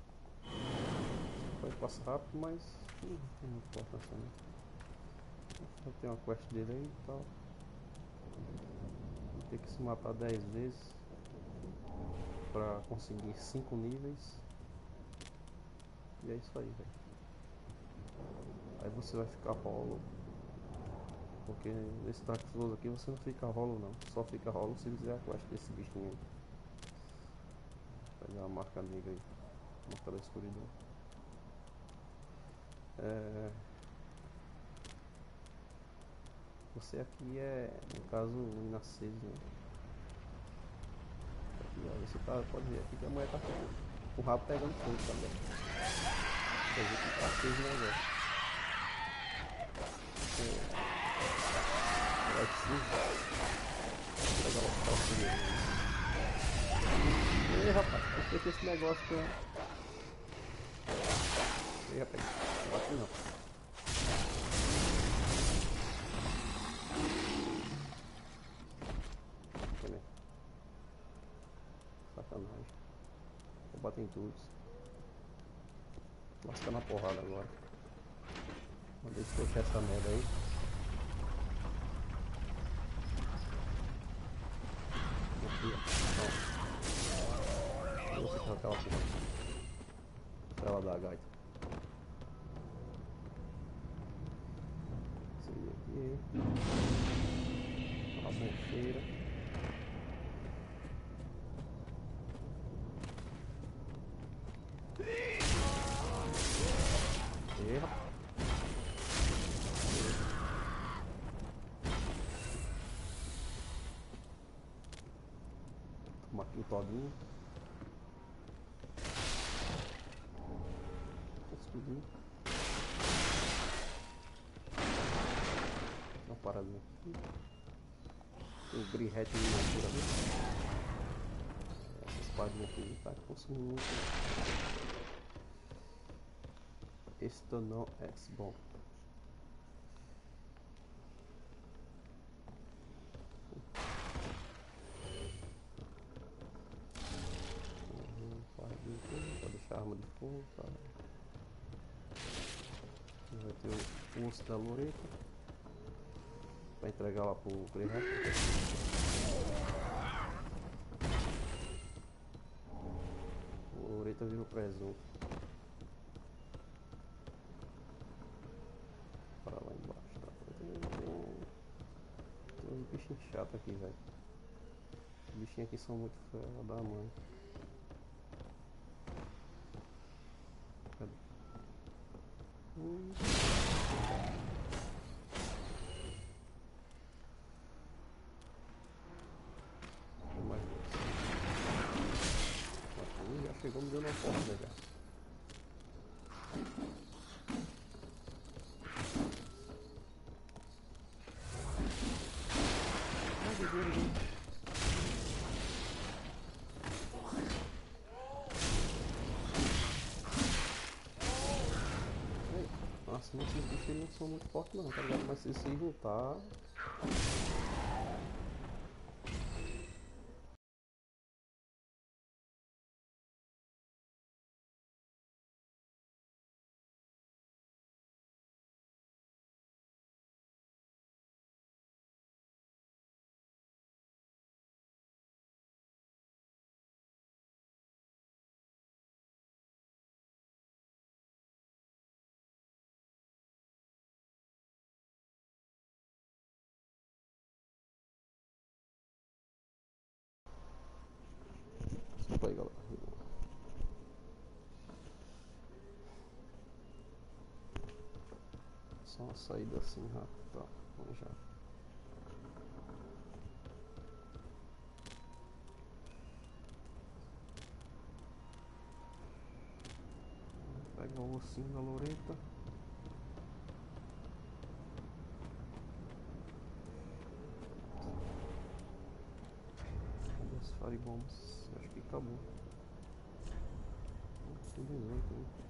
Pode passar rápido, mas não tem muita não. Só tem uma quest dele aí e tal. Vai ter que se matar 10 vezes pra conseguir 5 níveis. E é isso aí, velho. Aí você vai ficar rolo. Porque nesse Dark Souls aqui você não fica rolo não. Só fica rolo se fizer a quest desse bichinho aí. Pegar a marca negra aí. Marca da escuridão. É... Você aqui é, no caso, o inaceso, né? Aqui, ó, você tá, pode ver aqui que a mulher tá com o rabo pegando fogo também. Quer dizer que tá aceso o negócio. É... Vai sim. Vou pegar o pau primeiro. né? Ei, rapaz, que que esse negócio tá... Ei, rapaz, não bate não. Sacanagem. Vou bater em todos. Lascar na porrada agora. Deixa eu fechar essa merda aí. Aqui, ó. Vou ficar aquela porra. Estrela da gaita. Esse aqui. A bofeira. E rapaz. Toma aqui o todinho. Escudinho. Dá uma paradinha aqui. Tem o Grihete de miniatura ali. Essa espadinha aqui tá consumindo muito. Esto não é bom. Pode deixar a arma de fogo, tá? Vai ter o osso da loreta. Vai entregar lá pro Greyhat. O loreta vira o presunto. Para lá embaixo, tá? Tem um, tem uns bichinhos chatos aqui, velho. Os bichinhos aqui são muito fera da mãe. Cadê? Hum. Tem mais dois. Aqui já chegou me dando uma porta já. Ai, meu Deus, gente. Ei, Esses bichos não são muito fortes não, tá ligado? Mas se se juntar... Só uma saída assim rápida, tá? Vamos já. Pega o ossinho da loreta. Os faribombs? Acho que acabou. Tem 18, hein?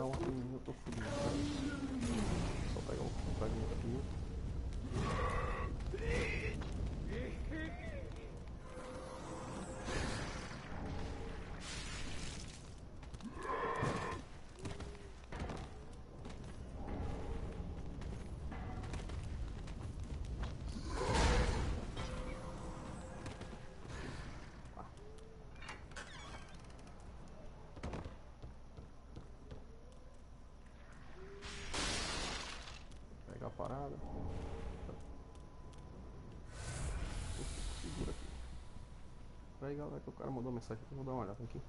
Acertar um aqui eu tô fudido. Pegar a parada. Segura aqui. Peraí galera que o cara mandou mensagem vou dar uma olhada aqui.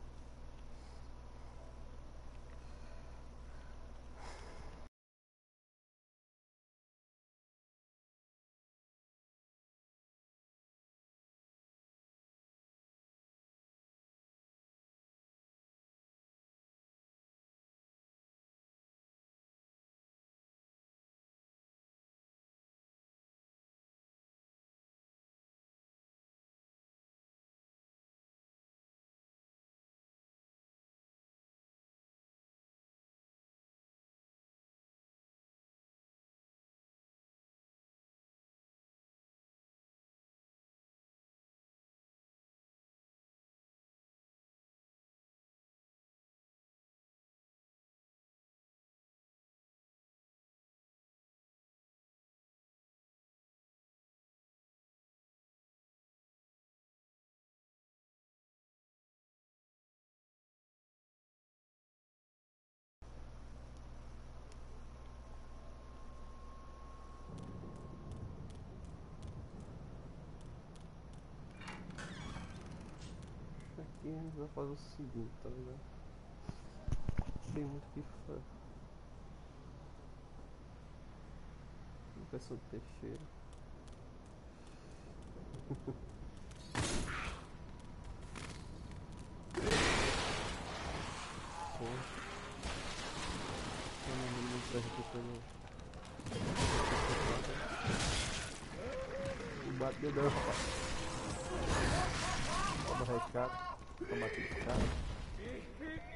Gente vai fazer o seguinte, tá ligado? Tem muito que fazer. Professor Teixeira. Pô. Eu não me lembro aqui pelo. O bate deu dano. Toma recado. Toma aqui de cara.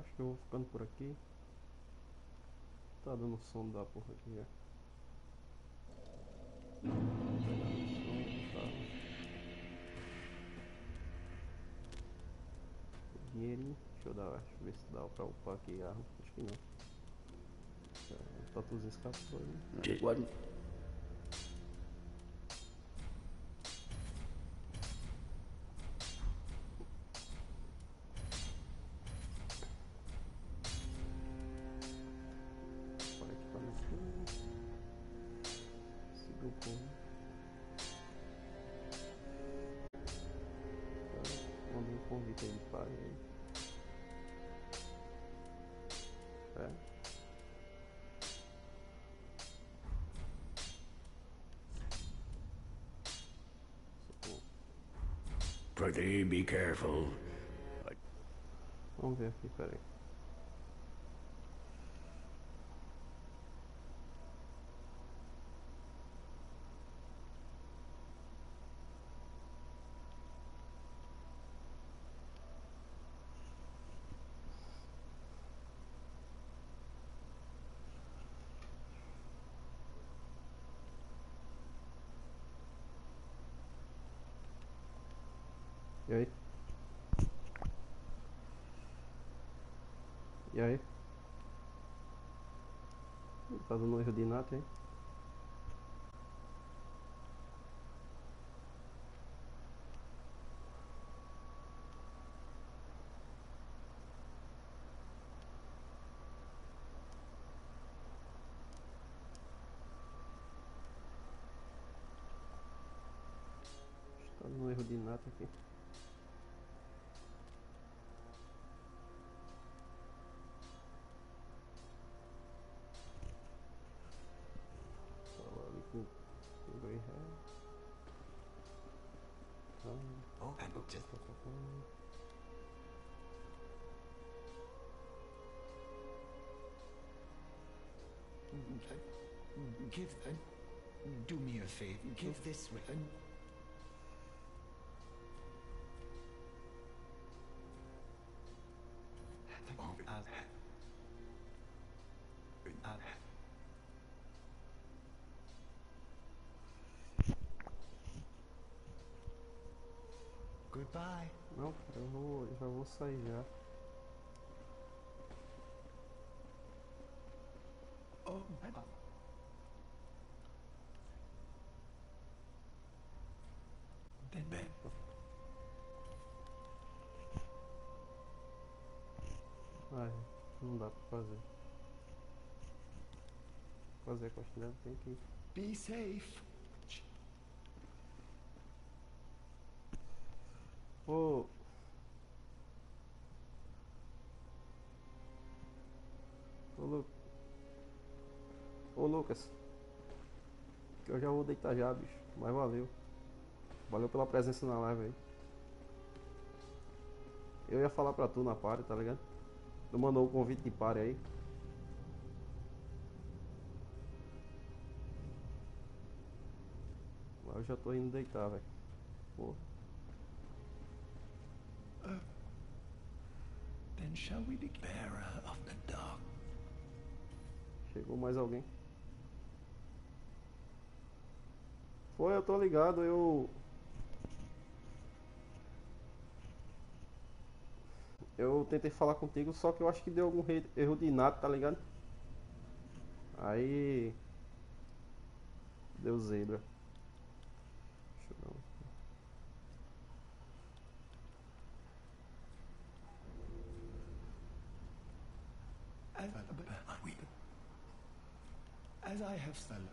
Acho que eu vou ficando por aqui. Tá dando sono da porra aqui já. Tá pegando sono, tá. Dinheirinho. Deixa eu dar, deixa eu ver se dá pra upar aqui a arma. Acho que não. É, Tatuzinho escapou aí. Be careful. Vamos ver aqui, peraí. E aí? E aí? Tá dando erro de nato, hein? Tá dando erro de nato aqui. Give. Uh, do me a favor. Give this. Uh, oh, uh, uh, Goodbye. Não, eu vou, já vou sair já. Dá pra fazer. Fazer a quantidade tem que. Be safe. Ô. Ô, Lu... Ô Lucas. Que eu já vou deitar já, bicho. Mas valeu. Valeu pela presença na live aí. Eu ia falar pra tu na party, tá ligado? Tu mandou o convite de party aí. Mas eu já tô indo deitar, velho. Porra. Then shall we be bearer of the dark? Chegou mais alguém? Foi, eu tô ligado, eu. Eu tentei falar contigo, só que eu acho que deu algum erro de nato, tá ligado? Aí. Deu zebra. Deixa eu dar um- As, I have said,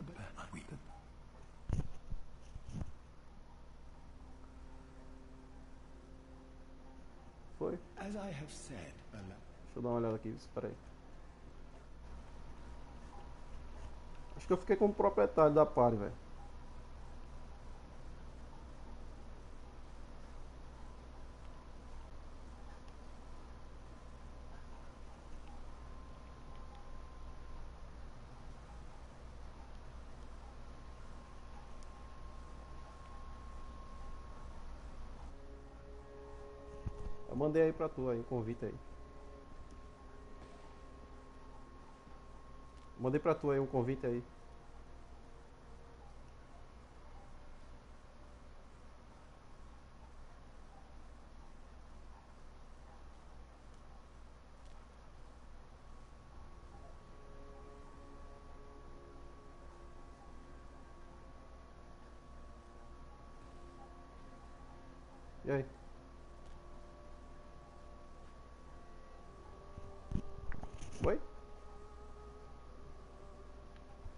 Foi? as I have said, Deixa eu dar uma olhada aqui, espera aí. Acho que eu fiquei como proprietário da party, velho. Mandei aí pra tu aí, convite aí. Mandei pra tu aí um convite aí. E aí? Oi?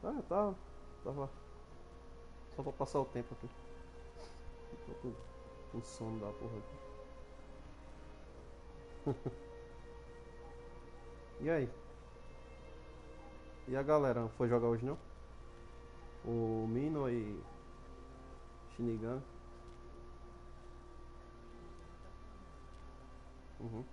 Ah, tá. Tava. Só pra passar o tempo aqui. Tô com, com sono da porra aqui. e aí? E a galera foi jogar hoje não? O Mino e Shinigan. Uhum.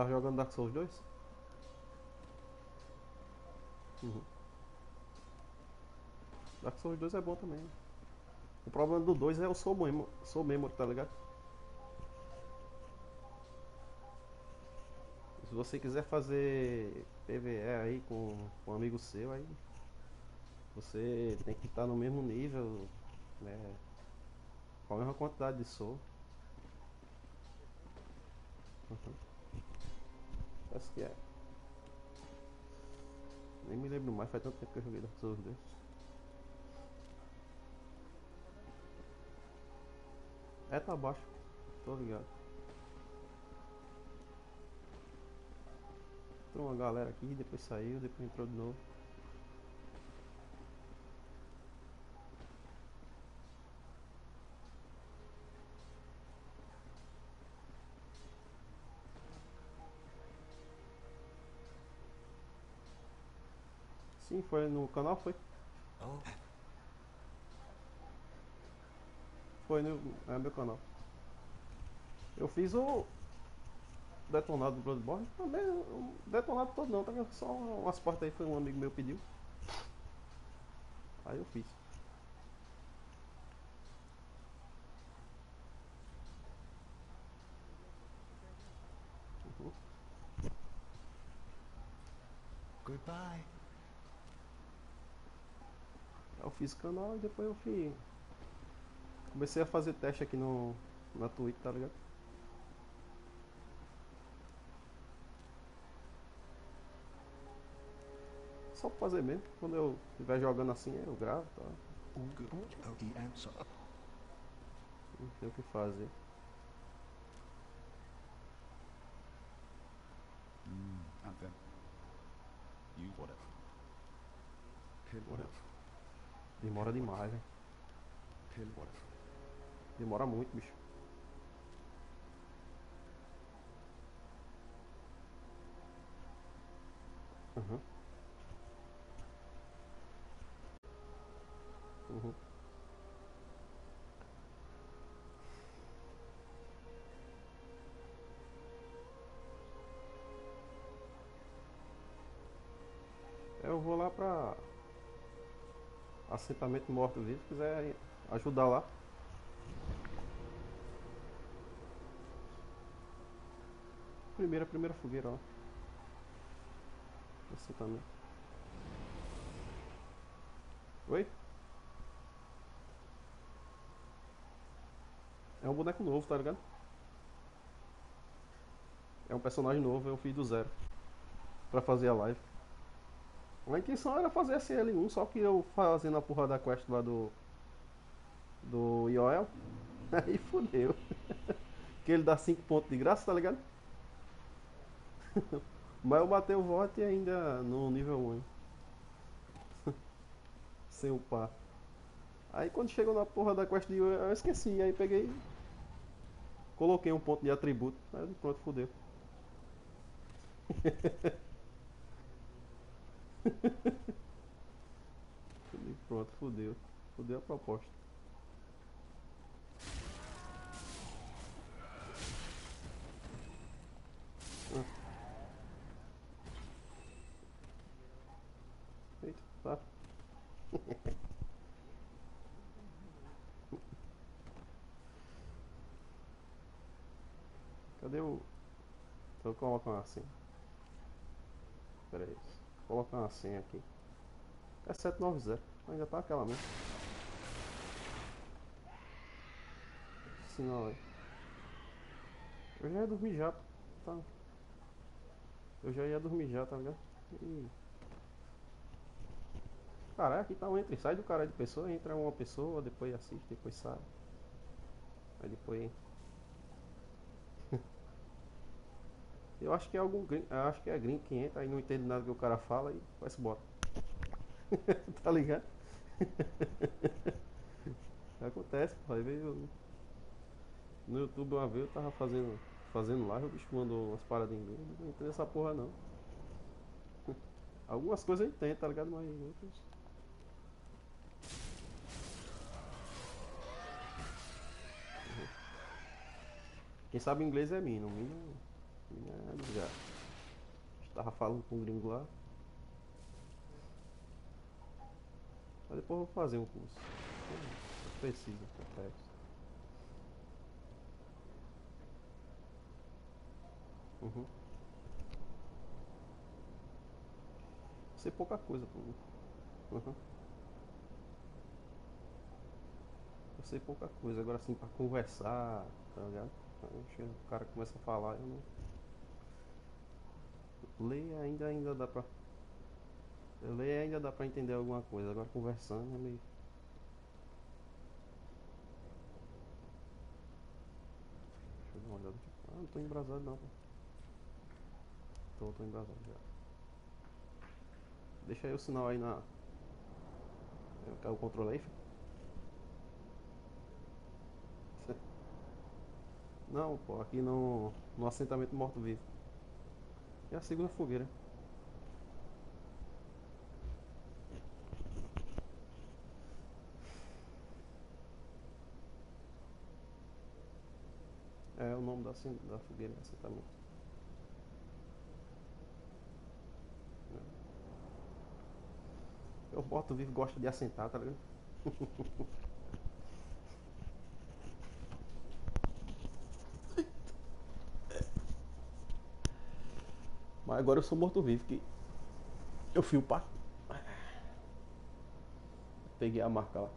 Tá jogando Dark Souls 2? Uhum. Dark Souls 2 é bom também. O problema do 2 é o Soul Memory, Soul Memory, tá ligado? Se você quiser fazer PVE aí com, com um amigo seu, aí você tem que estar no mesmo nível, né? Com a mesma quantidade de Soul. Uhum. Acho que é. Nem me lembro mais, faz tanto tempo que eu joguei Dark Souls 2. É, tá abaixo. Tô ligado. Entrou uma galera aqui, depois saiu, depois entrou de novo. Foi no canal, foi? Foi no é meu canal. Eu fiz o detonado do Bloodborne, também detonado todo não, tá? Só umas partes aí foi um amigo meu pediu. Aí eu fiz. Goodbye. Eu fiz canal e depois eu fui. Comecei a fazer teste aqui no, na Twitch, tá ligado? Só pra fazer mesmo. Quando eu estiver jogando assim, eu gravo, tá? Answer. Não tem o que fazer. Mm, and then you whatever. Whatever. Demora demais, velho. Kill whatever. Demora muito, bicho. Uhum. Uhum. Assentamento morto-vivo, se quiser ajudar lá. Primeira, primeira fogueira lá. Assentamento. Oi? É um boneco novo, tá ligado? É um personagem novo, eu fiz do zero. Pra fazer a live. A intenção era fazer SL1, só que eu fazendo a porra da quest lá do. Do IOL. Aí fodeu. que ele dá 5 pontos de graça, tá ligado? Mas eu batei o voto e ainda no nível 1. Sem upar. Aí quando chegou na porra da quest de IOL, eu esqueci. Aí peguei. Coloquei um ponto de atributo. Aí pronto, fodeu. Falei, Pronto, fudeu. Fudeu a proposta. Ah. Eita, tá. Cadê o. Deixa eu colocar assim. Colocar uma senha aqui. É 790. Ainda tá aquela mesmo. Sinal aí. Eu já ia dormir já. Tá. Eu já ia dormir já, tá ligado? E... Caralho, aqui tá um entra e sai do cara de pessoa. Entra uma pessoa, depois assiste, depois sai. Aí depois. Eu acho que é algum eu acho que é gringo que entra aí não entende nada que o cara fala e vai se bota. tá ligado? Acontece, pô. Aí veio. No YouTube uma vez eu tava fazendo, fazendo live, o bicho mandou umas paradas em inglês. Não entendo essa porra não. Algumas coisas eu entendo, tá ligado? Mas outras. Quem sabe inglês é Mino. Mino, Mino é desgraça. Tava falando com um gringo lá. Mas depois eu vou fazer um curso. Precisa, confesso. Uhum. Sei pouca coisa, pô. Uhum. Eu sei pouca coisa, agora assim pra conversar, tá ligado? O cara começa a falar, eu não. Ler ainda ainda dá pra. Ler ainda dá pra entender alguma coisa, agora conversando é meio. Deixa eu dar uma olhada aqui. Ah, não tô embrasado não, pô. Tô, tô embrasado já. Deixa aí o sinal aí na. Caiu o controle aí, filho? Não, pô, aqui no, no assentamento morto-vivo. É a segunda fogueira. É o nome da, da fogueira, é assentamento. Eu morto-vivo gosta de assentar, tá ligado? Mas agora eu sou morto-vivo, que eu fui o pá. Peguei a marca lá.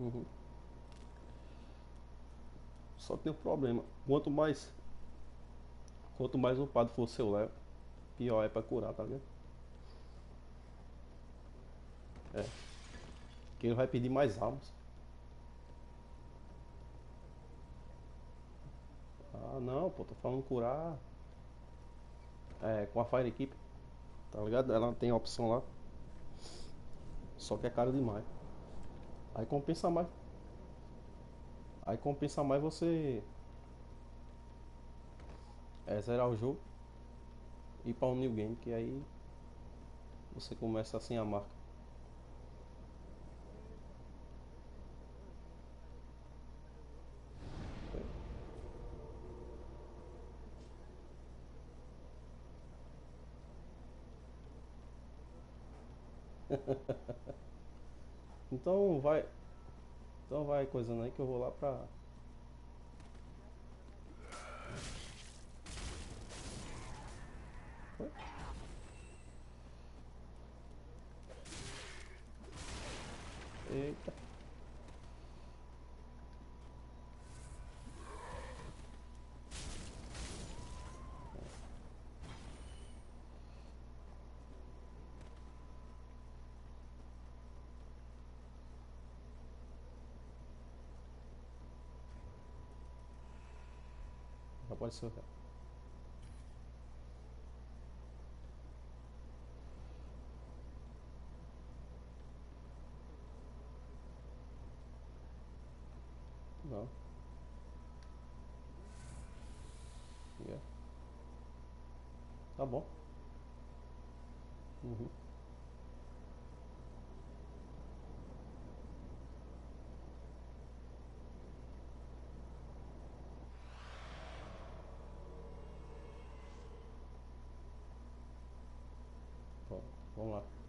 Uhum. Só tem um problema. Quanto mais. Quanto mais o padre for seu Léo, pior é pra curar, tá ligado? É. Que ele vai pedir mais almas. Não, pô, tô falando curar. É, com a Fire Equipe. Tá ligado? Ela tem a opção lá. Só que é caro demais. Aí compensa mais. Aí compensa mais você é, zerar o jogo e ir para um new game, que aí você começa assim a marca. Então vai. Então vai coisando aí que eu vou lá pra. Eita. Pode ser. Não. Yeah. Tá bom. Uhum. Bom, vamos lá.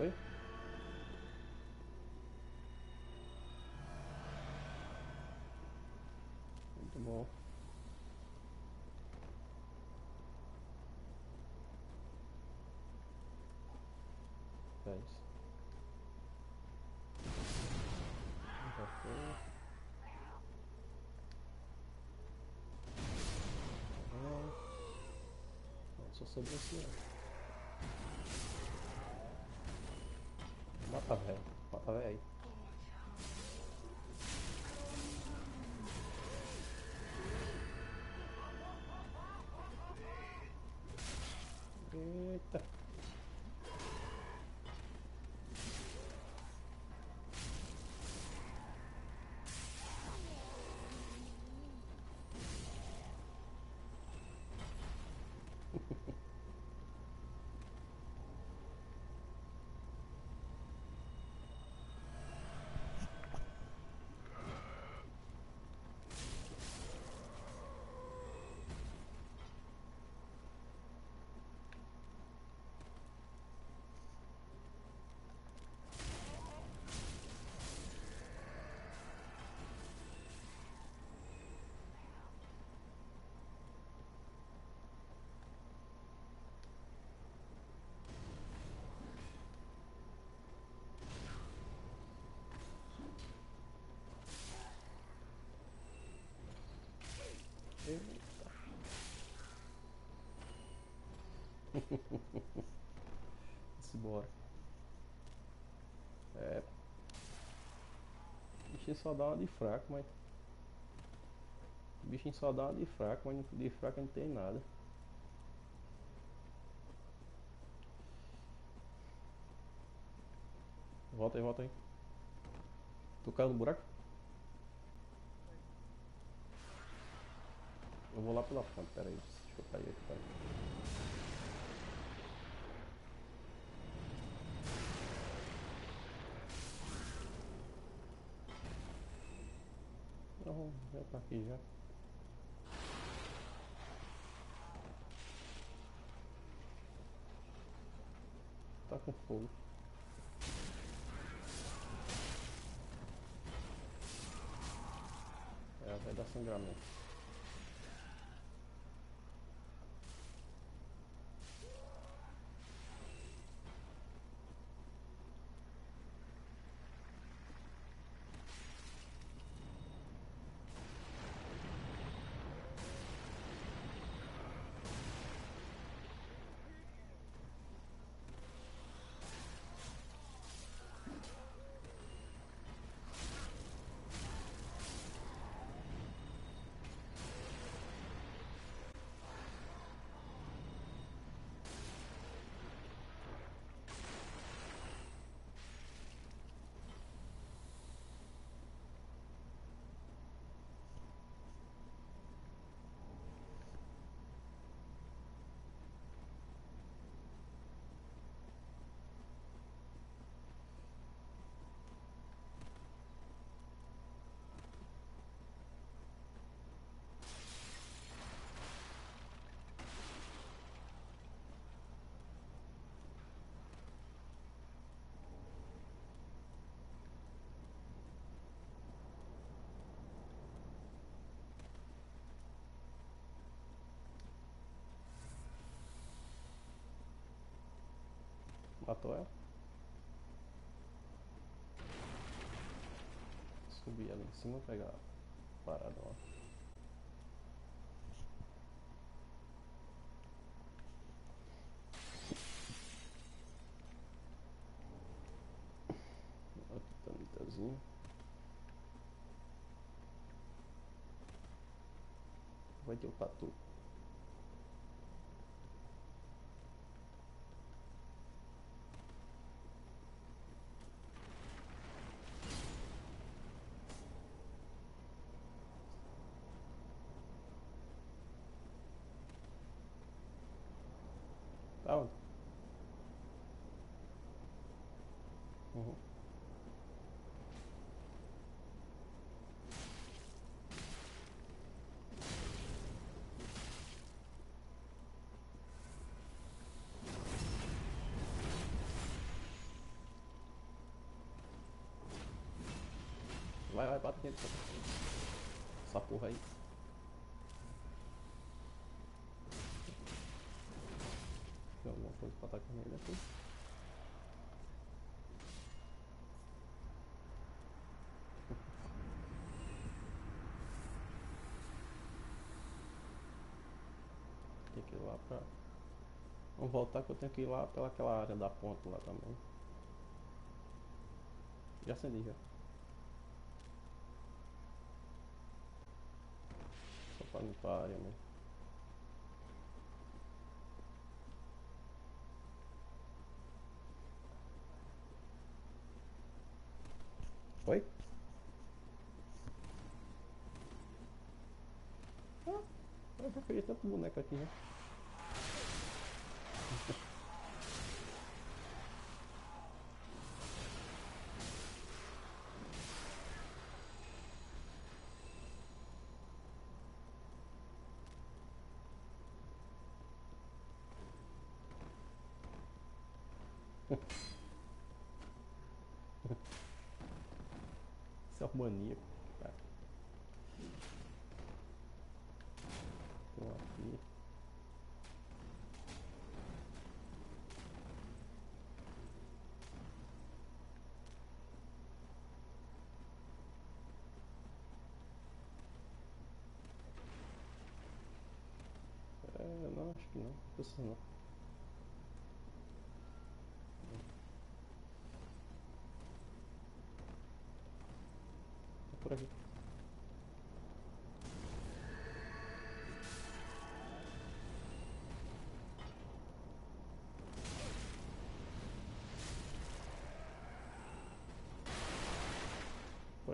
actually. Them all. Nice. Uh, Mata velho. Mata velho aí. Eita. Eita. Simbora. É. O bichinho só dá uma de fraco, mas. O bichinho só dá uma de fraco, mas de fraco não tem nada. Volta aí, volta aí. Tu caiu no buraco? Eu vou lá pela fonte, peraí. Deixa eu cair aqui, peraí. Não, já tá aqui já. Tá com fogo. É, vai dar sangramento. Matou ela. Subir ali em cima pegar a parada lá. Aqui tá mitazinho. Vai ter o tatu. Tá Vai, vai, bate dentro. Essa porra aí. Tem alguma coisa pra atacar nele aqui? Tem que ir lá pra... Vamos voltar que eu tenho que ir lá pelaquela área da ponta lá também. Já acendi já. Pra limpar a área mesmo. Foi? Ah, eu já peguei tanto boneco aqui né? Esse é maníaco. Aqui. É, não, acho que não. Não não.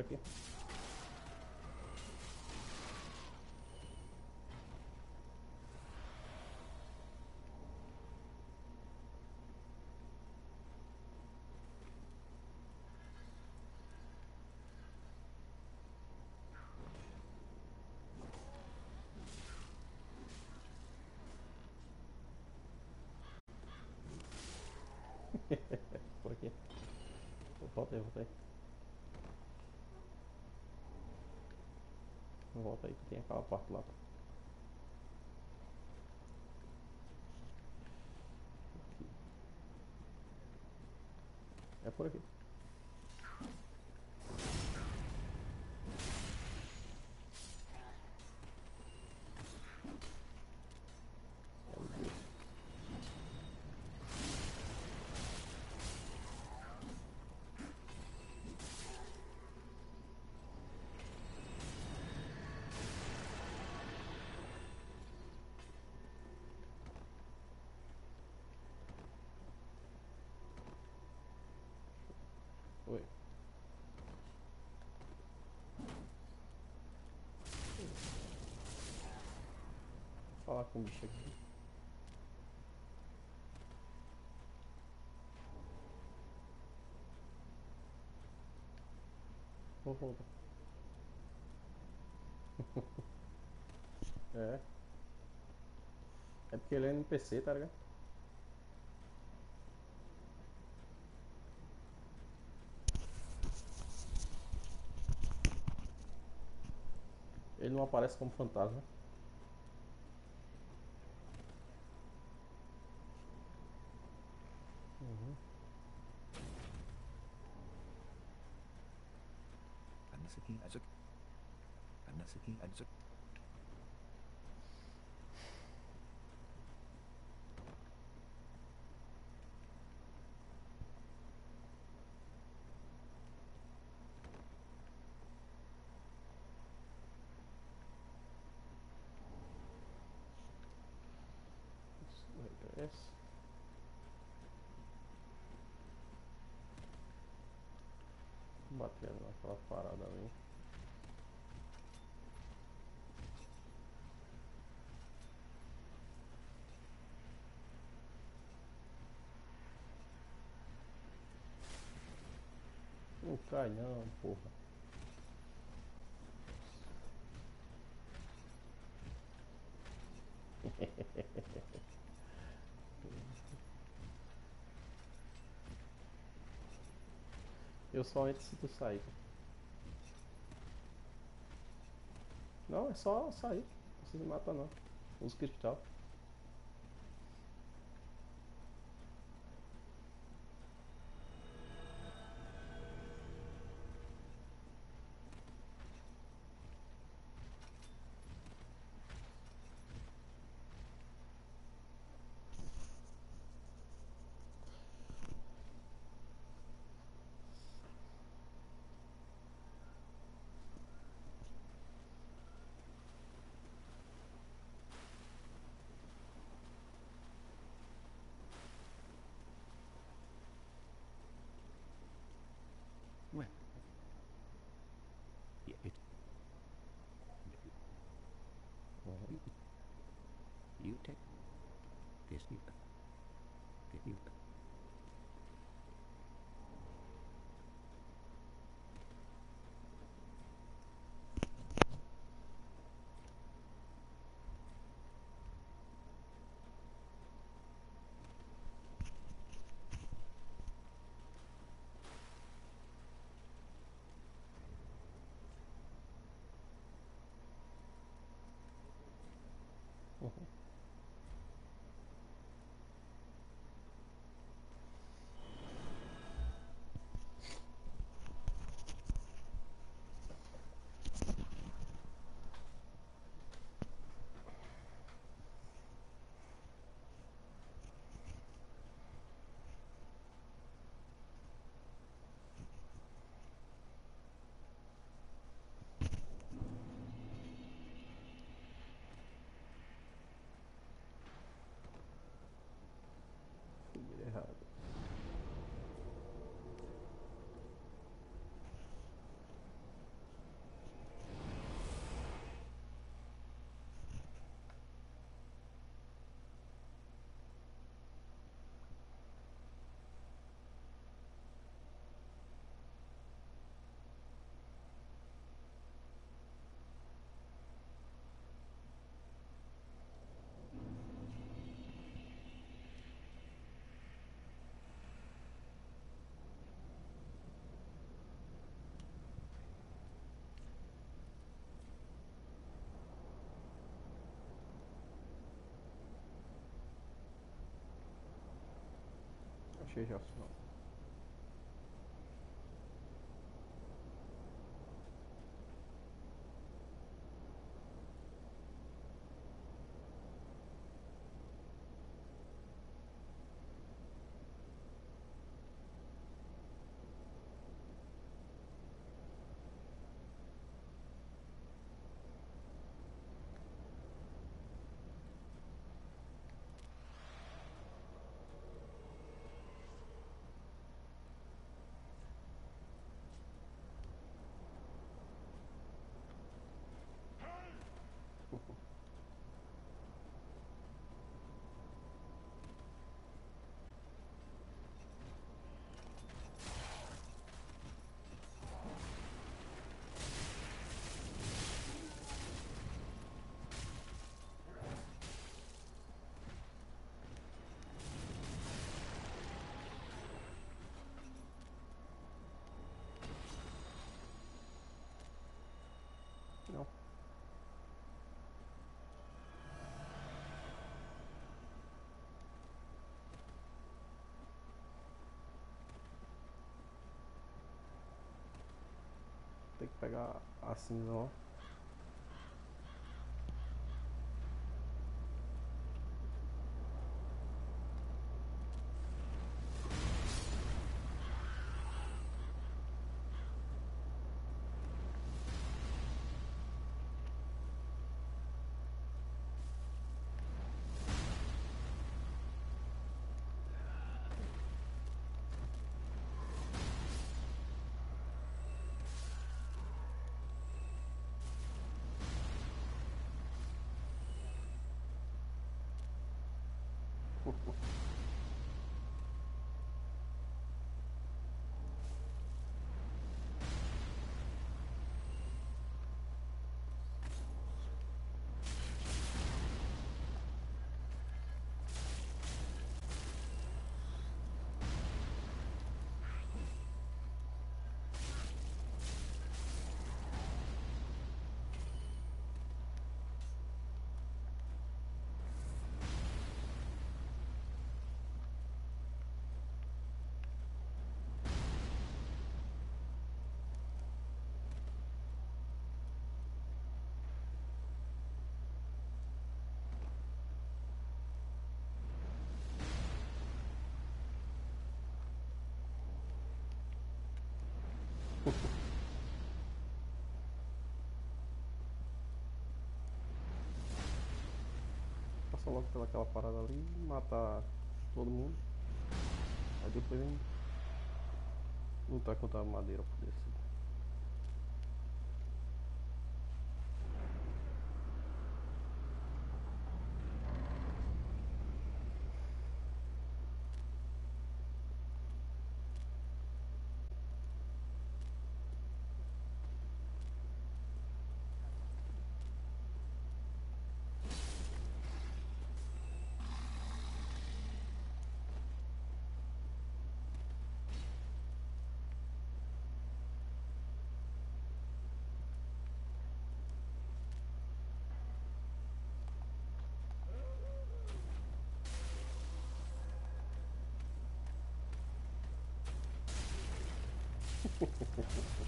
Aqui. Por aqui. Volta aí, volta aí. Que tem aquela parte lá. Aqui. É por aqui. É o Deus. Oi. Vou falar com o bicho aqui. Vou voltar. É. É porque ele é NPC, tá ligado? Ele não aparece como fantasma. Naquela parada ali. Não cai não, porra. Eu só entro se tu sair. Não, é só sair. Não precisa matar não. Usa cristal. alcohol. Achei já o sinal. Não. Que pegar assim, ó. Ha, ha, ha. Passa logo pelaquela parada ali, matar todo mundo. Aí depois vem lutar contra a madeira Ha ha ha.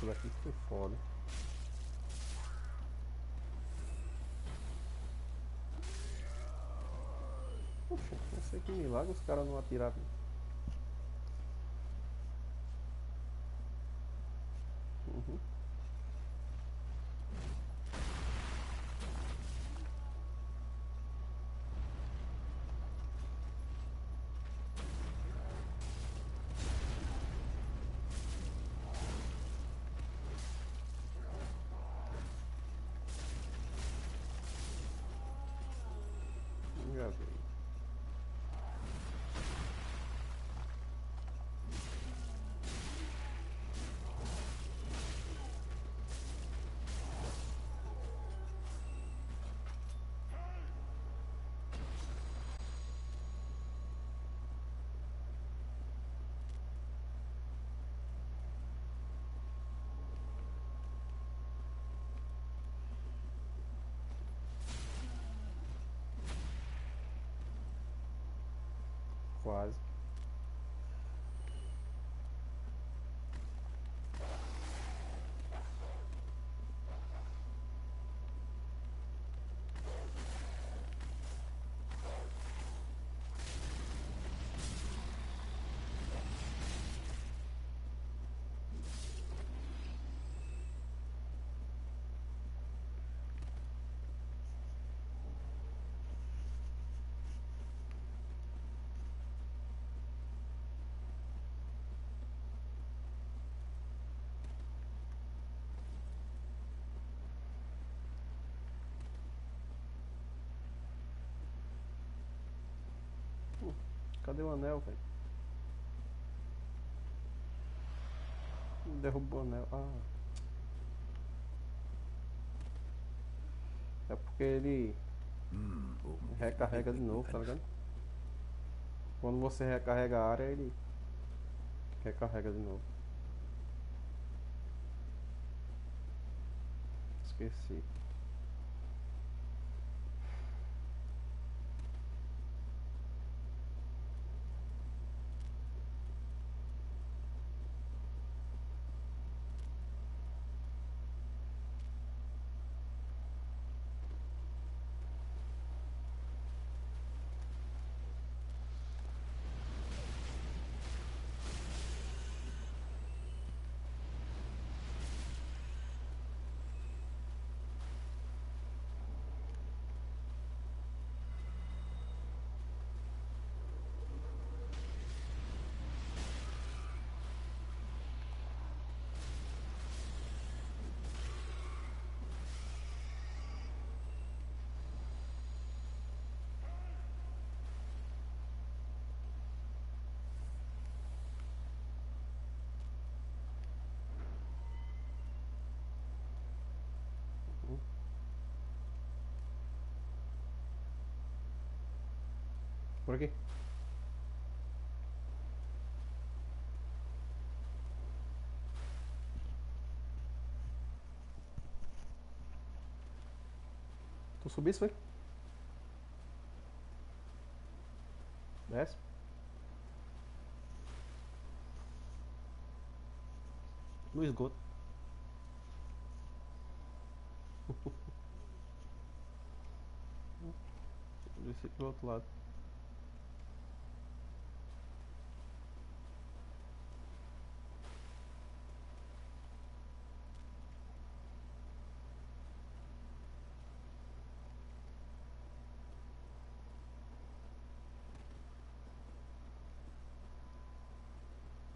Essa daqui foi foda. Poxa, não sei que milagre os caras não atiraram. Uhum. Já vi. Quase. Cadê o anel, velho? Derrubou o anel. Ah. É porque ele recarrega de novo, tá ligado? Quando você recarrega a área, ele recarrega de novo. Esqueci. Por aqui. Tu subisse, foi? Desce. No esgoto. Desci pro outro lado.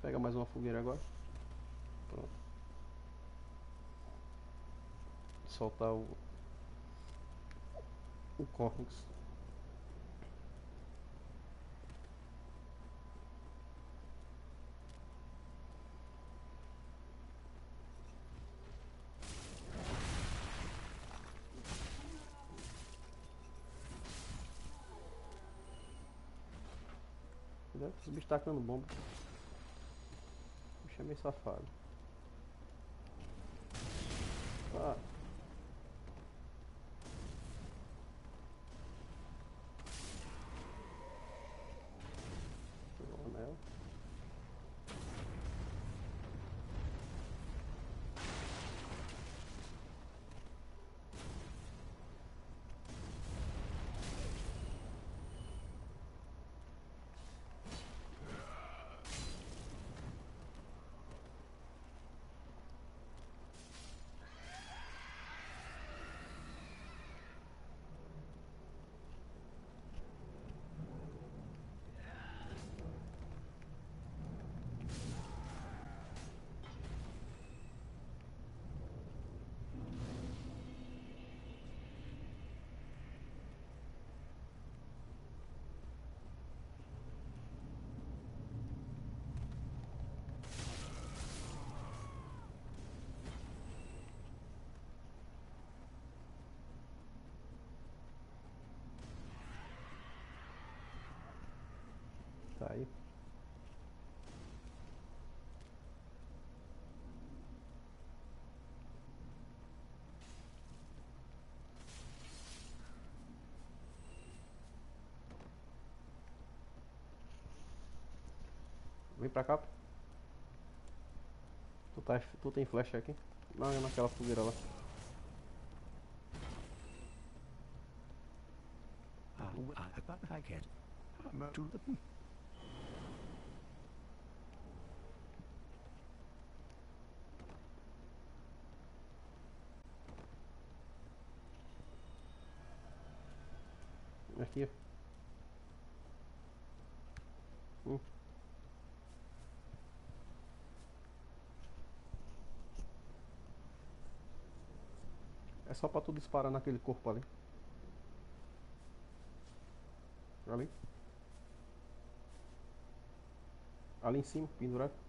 Pega mais uma fogueira agora. Pronto. soltar o. O com os bichos tacando bomba. Meio safado. Ah. Pegou o anel. Tá aí. Vem pra cá. Tu, tá, tu tem flecha aqui? Não, é naquela fogueira lá. Ah, I, I can't. Aqui. Hum. É só pra tu disparar naquele corpo ali. Ali. Ali em cima, pendurado.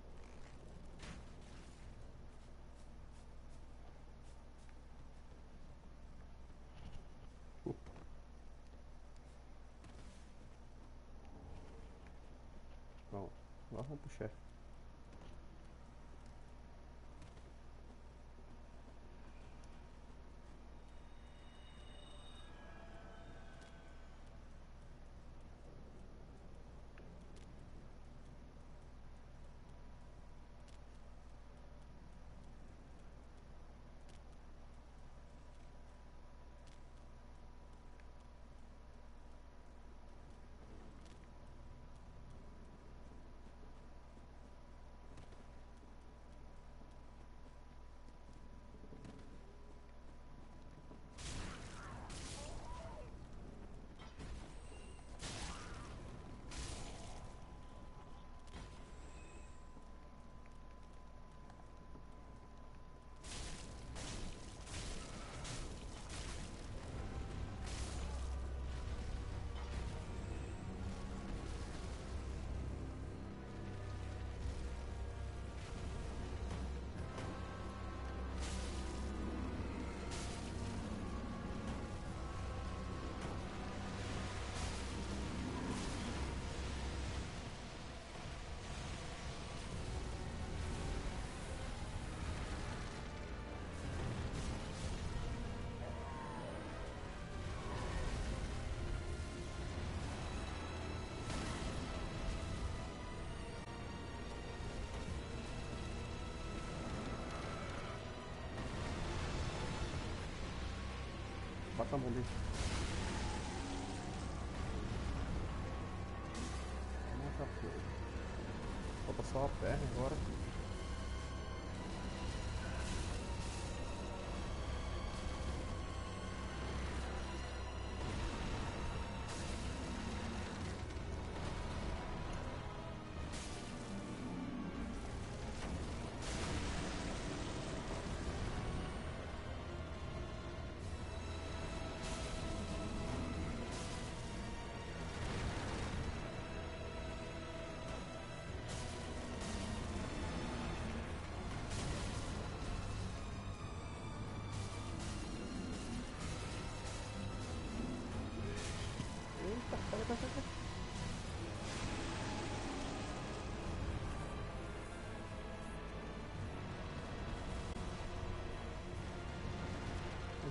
Bota a mão dele. Nossa. Falta só a perna agora.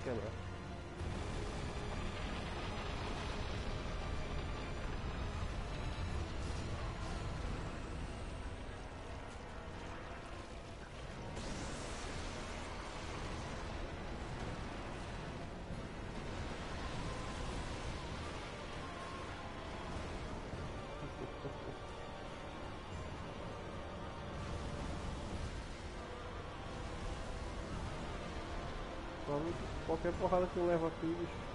Vou quebrar. Qualquer porrada que eu levo aqui, bicho.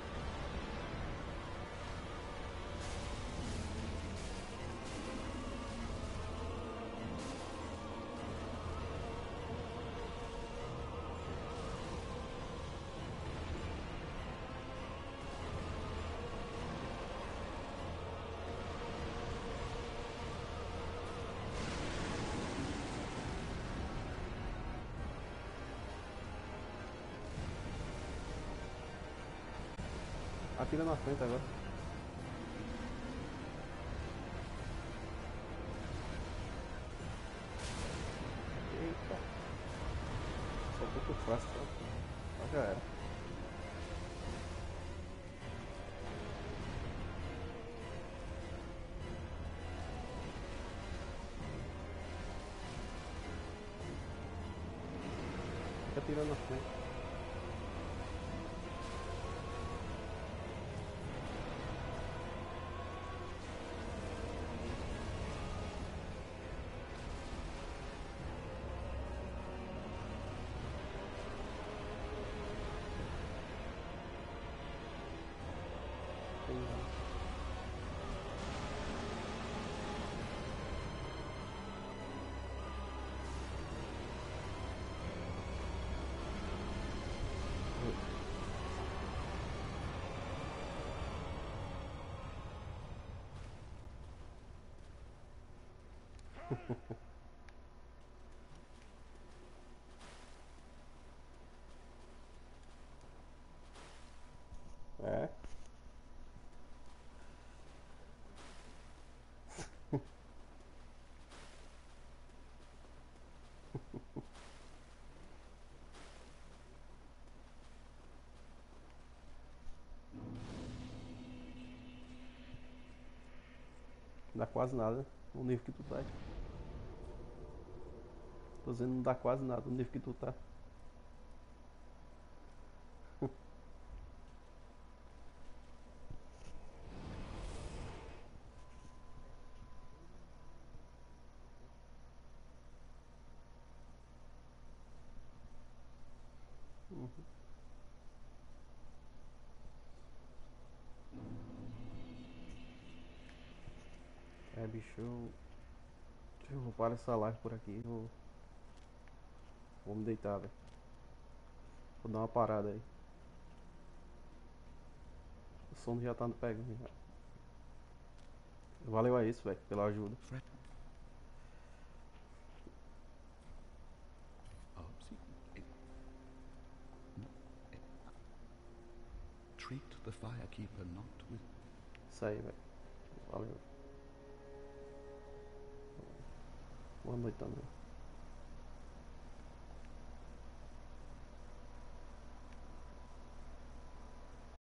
Atira na frente agora. Eita. Só um pouco fácil, só. Mas já era. Fica atirando na frente. É. Dá quase nada no nível que tu tá. Tô dizendo não dá quase nada no nível que tu tá. É, bicho, eu, eu vou parar essa live por aqui. Vou me deitar, velho. Vou dar uma parada aí. O sono já tá no pegando. Valeu a isso, velho, pela ajuda. Treat the firekeeper not with Isso aí, velho. Valeu. Boa noite também.